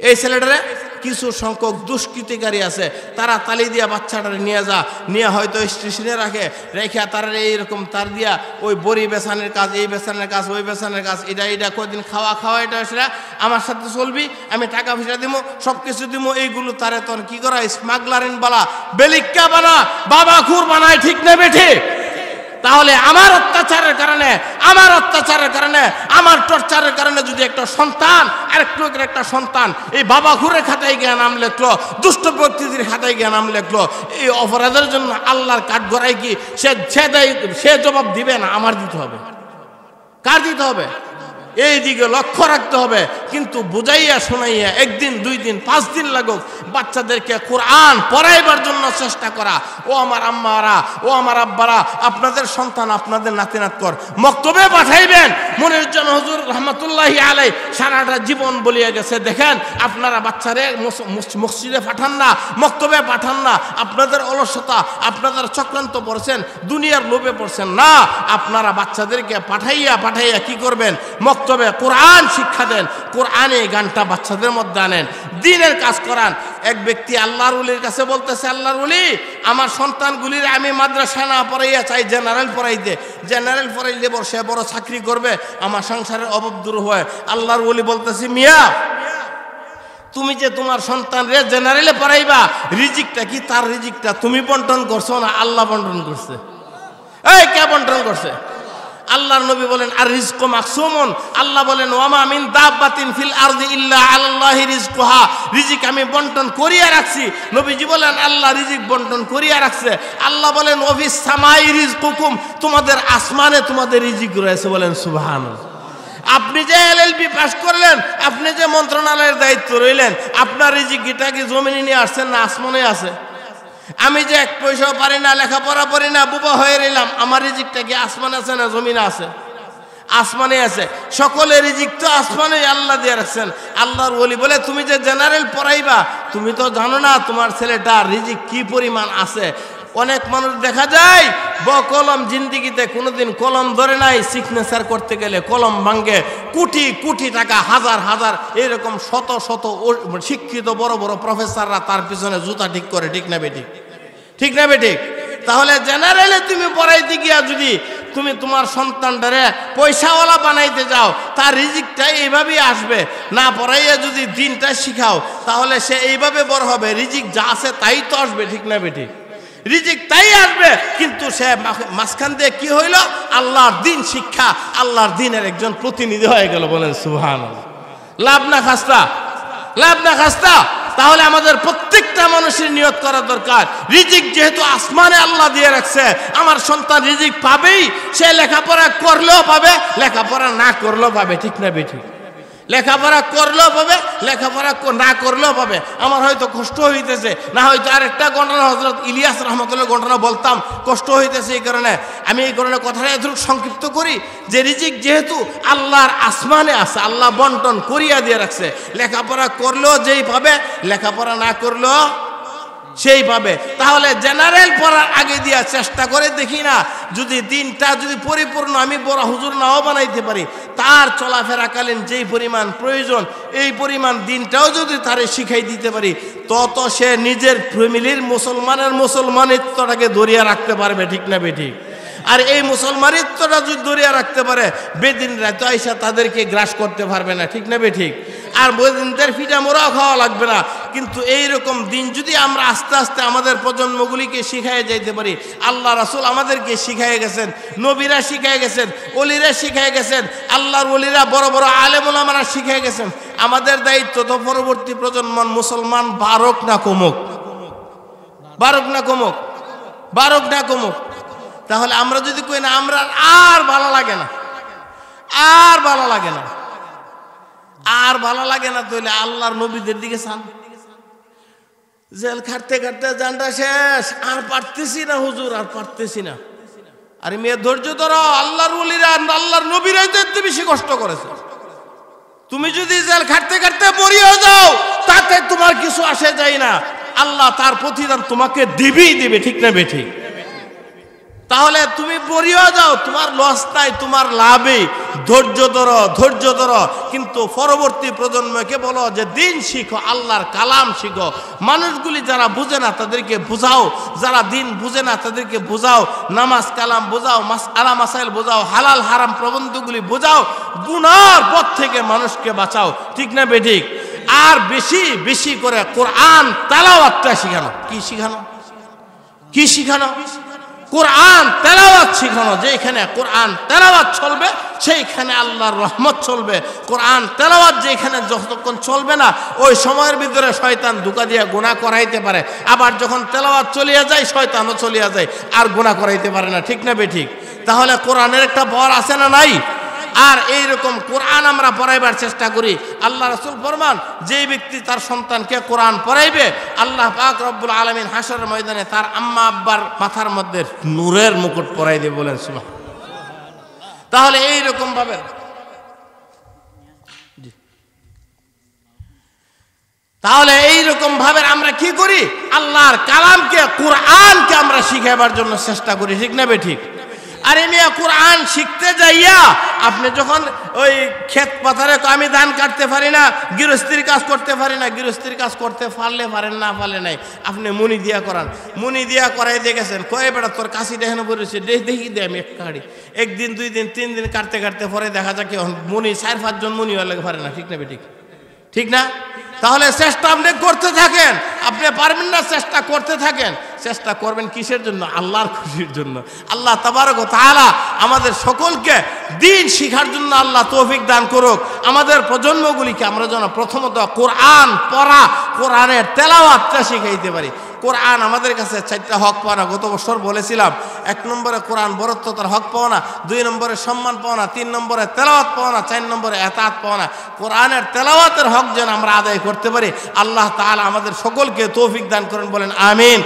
A: এই ছেলেটারে? কিছু সংখ্যক দুষ্কৃতিকারী আছে, তারা তালি দিয়া বাচ্চাটা নিয়ে যা, নিয়ে হয়তো স্টেশনে রাখে, রেখে তারা এইরকম তার দিয়া, ওই বড়ি বেসানের কাজ, এই বেসানের কাজ, ওই বেসানের কাজ, এটা এটা কদিন খাওয়া খাওয়া, এটা, সেটা আমার সাথে চলবি, আমি টাকা পয়সা দিব সব কিছু দিব এইগুলো তারে তোর কি করা, স্মাগলারিন বালা, বেলিক্কা বানা, বাবা খুর বানায় ঠিক নেবে ঠিক তাহলে আমার অত্যাচারের কারণে, আমার অত্যাচারের কারণে, আমার টর্চারের কারণে যদি একটা সন্তান আরেক লোকের একটা সন্তান, এই বাবা ঘুরে খাতায় গিয়ে নাম লেখলো, দুষ্ট প্রকৃতির খাতায় গিয়ে নাম লেখলো, এই অপরাধের জন্য আল্লাহর কাঠ গড়াই কি? সে সে জবাব দিবে না, আমার দিতে হবে। কার দিতে হবে? এই দিকে লক্ষ্য রাখতে হবে। কিন্তু বুঝাইয়া শোনাইয়া একদিন, দুই দিন, পাঁচ দিন লাগুক, বাচ্চাদেরকে কোরআন পড়াইবার জন্য চেষ্টা করা। ও আমার আম্মারা, ও আমার আব্বারা, আপনাদের সন্তান, আপনাদের নাতি নাতকর মক্তবে পাঠাইবেন। মনিরুজ্জান হজুর রহমতুল্লাহ আলাই সারাটা জীবন বলিয়া গেছে, দেখেন, আপনারা বাচ্চারে মসজিদে পাঠান না, মক্তবে পাঠান না। আপনাদের অলসতা, আপনাদের চক্রান্ত পড়ছেন, দুনিয়ার লোভে পড়ছেন। না, আপনারা বাচ্চাদেরকে পাঠাইয়া পাঠাইয়া কি করবেন? মক্ত তবে কোরআন শিক্ষা দেন, কোরআনে গানটা বাচ্চাদের মধ্যে আনেন, দিনের কাজ করান। এক ব্যক্তি আল্লাহর উলির কাছে বলতেছে, আল্লাহর উলি আমার সন্তানগুলির আমি মাদ্রাসা না পড়াইয়া চাই, জেনারেল পড়াইতে জেনারেল পড়াইলে বড় সে বড় চাকরি করবে, আমার সংসারের অভাব দূর হয়। আল্লাহর উলি বলতেছি, মিয়া, তুমি যে তোমার সন্তান রে জেনারেলে পড়াইবা, রিজিকটা কি? তার রিজিকটা তুমি বন্টন করছ না আল্লাহ বন্টন করছে? এই, কে বন্টন করছে? আল্লাহর নবী বলেন, আর রিজকো মাকসুমন? আল্লাহ বলেন, ওয়ামা মিন দাব্বাতিন ফিল আরদি ইল্লা আল্লাহি রিজকুহা। রিজিক আমি বন্টন করিয়া রাখছি। নবীজি বলেন, আল্লাহ রিজিক বন্টন করিয়া রাখছে। আল্লাহ বলেন অফিস সামাই রিজকুকুম। তোমাদের আসমানে তোমাদের রিজিক রয়েছে বলেন, সুবহানাল্লাহ। আপনি যে এলএলবি পাস করলেন, আপনি যে মন্ত্রণালয়ের দায়িত্ব রইলেন, আপনার রিজিক গিটা কি জমিনে নিয়ে আসছেন না আসমানে আছে? আমি যে এক পয়সাও পারি না, লেখাপড়া পারি না, বুবা হয়ে রইলাম। আমার রিজিকটা কি আসমান আছে না জমিন আছে? আসমানে আছে। সকলের রিজিক তো আসমানে আল্লাহ দিয়ে রাখছেন। আল্লাহর বলি বলে, তুমি যে জেনারেল পড়াইবা, তুমি তো জানো না তোমার ছেলেটা রিজিক কি পরিমাণ আছে? অনেক মানুষ দেখা যায়, ব কলম জিন্দিগিতে কোনোদিন কলম ধরে নাই সিগনেচার করতে গেলে কলম ভাঙ্গে কোটি কোটি টাকা, হাজার হাজার, এরকম শত শত শিক্ষিত বড় বড় প্রফেসররা তার পিছনে জুতা ঠিক করে, ঠিক না বেঠিক? ঠিক না বেঠিক? তাহলে জেনারেলে তুমি পড়াইতে গিয়া যদি তুমি তোমার সন্তানটারে পয়সাওয়ালা বানাইতে যাও, তার রিজিকটা এইভাবেই আসবে। না পড়াইয়া যদি দিনটা শিখাও, তাহলে সে এইভাবে বড় হবে, রিজিক যা আছে তাই তো আসবে, ঠিক না বেঠিক? রিজিক তাই আসবে। কিন্তু সে মাঝখান দিয়ে কি হইল? আল্লাহর দিন শিক্ষা, আল্লাহর দিনের একজন প্রতিনিধি হয়ে গেল বলেন সুহান লাভ না খাস্তা? লাভ না খাস্তা? তাহলে আমাদের প্রত্যেকটা মানুষের নিয়ত করা দরকার। রিজিক যেহেতু আসমানে আল্লাহ দিয়ে রাখছে, আমার সন্তান রিজিক পাবেই, সে লেখাপড়া করলেও পাবে, লেখাপড়া না করলেও পাবে, ঠিক না, বেঠিক? লেখাপড়া করলেও পাবে, লেখাপড়া না করলেও পাবে। আমার হয়তো কষ্ট হইতেছে, না হয়তো আরেকটা ঘটনা হজরত ইলিয়াস রহমতুল্লাহ ঘটনা বলতাম, কষ্ট হইতেছে এই কারণে। আমি এই কারণে কথাটা এত সংক্ষিপ্ত করি, যে রিজিক যেহেতু আল্লাহর আসমানে আছে, আল্লাহ বন্টন করিয়া দিয়ে রাখছে। লেখাপড়া করলেও যেই পাবে, লেখাপড়া না করলেও সেই পাবে তাহলে জেনারেল পড়ার আগে দিয়া চেষ্টা করে দেখি না, যদি দিনটা যদি পরিপূর্ণ আমি বড় হুজুর নাও বানাইতে পারি, তার চলাফেরাকালীন যেই পরিমাণ প্রয়োজন, এই পরিমাণ দিনটাও যদি তারে শিখাই দিতে পারি, তত সে নিজের ফ্যামিলির মুসলমানের মুসলমানিত্বটাকে ধরিয়া রাখতে পারবে, ঠিক না বেঠিক? আর এই মুসলমানিত্বটা যদি ধরিয়া রাখতে পারে, বেদিনরা তো আইসা তাদেরকে গ্রাস করতে পারবে না, ঠিক না বে ঠিক? আর বেদিনদের ফিটা মোড়াও খাওয়া লাগবে না। কিন্তু এই রকম দিন যদি আমরা আস্তে আস্তে আমাদের প্রজন্মগুলিকে শিখাই যাইতে পারি, আল্লাহ রাসুল আমাদেরকে শিখাই গেছেন, নবীরা শিখাই গেছেন অলিরা শিখাই গেছেন, আল্লাহর অলিরা বড় বড় আলেমুলামারা শিখাই গেছেন, আমাদের দায়িত্ব তো পরবর্তী প্রজন্ম মুসলমান বারক না কমুক। বারক না কমুক। বারক না কমুক। তাহলে আমরা যদি কই না, আমরা আর ভালো লাগে না। আর ভালো লাগে না। আর ভালো লাগে না তাহলে আল্লাহর নবীদের দিকে চান। জেল খাটতে খাটতে জানটা শেষ। আর পারতেছি না হুজুর, আর পারতেছি না। আরে মেয়ে, ধৈর্য ধরো। আল্লাহর বলিরা আল্লাহর নবীরাই তো বেশি কষ্ট করেছে। তুমি যদি জেল খাটতে খাটতে মরিয়ে যাও, তাতে তোমার কিছু আসে যায় না। আল্লাহ তার প্রতিদান তোমাকে দিবেই দিবে, ঠিক না বেঠিক তাহলে তুমি পড়িও যাও, তোমার লস নাই, তোমার লাভে ধৈর্য ধর ধৈর্য ধর। কিন্তু পরবর্তী প্রজন্মকে বলো যে, দিন শিখো, আল্লাহর কালাম শিখো। মানুষগুলি যারা বুঝে না, তাদেরকে বুঝাও। যারা দিন বুঝে না, তাদেরকে বুঝাও। নামাজ কালাম বোঝাও, মাস, আলা মাসাইল বোঝাও, হালাল, হারাম প্রবন্ধগুলি বোঝাও। গুনার পথ থেকে মানুষকে বাঁচাও। ঠিক না বেঠিক? আর বেশি বেশি করে কোরআন, তালাওয়াতটা শিখানো। কি শিখানো? কি শিখানো? কোরআন তেলাওয়াত শিখানো যেখানে কোরআন তেলাওয়াত চলবে, সেইখানে আল্লাহর রহমত চলবে। কোরআন তেলাওয়াত যেখানে যতক্ষণ চলবে না, ওই সময়ের ভিতরে শয়তান ধোকা দিয়ে গুণা করাইতে পারে। আবার যখন তেলাওয়াত চলিয়া যায়, শয়তানও চলিয়া যায়, আর গুণা করাইতে পারে না। ঠিক না বে ঠিক? তাহলে কোরআনের একটা বর আছে না নাই? আর এই রকম কোরআন আমরা পড়াইবার চেষ্টা করি। আল্লাহ রসুল ফরমান, যেই ব্যক্তি তার সন্তানকে কোরআন পড়াইবে, আল্লাহ পাক রব্বুল আলমিন হাসর ময়দানে তার আম্মা আব্বার মাথার মধ্যে নূরের মুকুট পরাই দিয়ে বলেন সুমা তাহলে এই রকম ভাবে তাহলে এই রকম ভাবে আমরা কি করি? আল্লাহর কালামকে, কোরআনকে আমরা শিখাবার জন্য চেষ্টা করি, ঠিক না বে ঠিক? আরে মিয়া, কোরআন শিখতে যাইয়া আপনি যখন ওই ক্ষেত পাথারে আমি ধান কাটতে পারি না, গৃহস্থির কাজ করতে পারি না, গৃহস্থির কাজ করতে পারলে পারেন, না পারলে নাই। আপনি মুনি দিয়া করান। মুনি দিয়া করাই দিয়ে গেছেন। কয়ে বেড়া তোর কাশি দেখানো পড়েছে দেখি দে আমি এক কাড়ি একদিন, দুই দিন, তিন দিন কাটতে কাটতে পরে দেখা যাক মুনি, চার, পাঁচজন মুনি হলে পারে না। ঠিক না বেঠিক ঠিক না? তাহলে চেষ্টা আপনি করতে থাকেন। আপনি পারবেন না চেষ্টা করতে থাকেন। চেষ্টা করবেন কিসের জন্য? আল্লাহর খুশির জন্য। আল্লাহ তাবারক তাহলা আমাদের সকলকে দিন শিখার জন্য আল্লাহ তৌফিক দান করুক। আমাদের প্রজন্মগুলিকে আমরা যেন প্রথমত কোরআন পড়া, কোরআনের তেলাওয়াতটা শিখাইতে পারি। কোরআন আমাদের কাছে চারটা হক পাওয়া না। গত বছর বলেছিলাম, এক নম্বরে কোরআন বরত্বতার হক পাওয়া না, দুই নম্বরে সম্মান পাওয়া না, তিন নম্বরে তেলাওয়াত পাওয়া না, চার নম্বরে এতাত পাওয়া না। কোরআনের তেলাওয়াতের হক যেন আমরা আদায় করতে পারি, আল্লাহ তাহলে আমাদের সকলকে তৌফিক দান করেন, বলেন আমিন।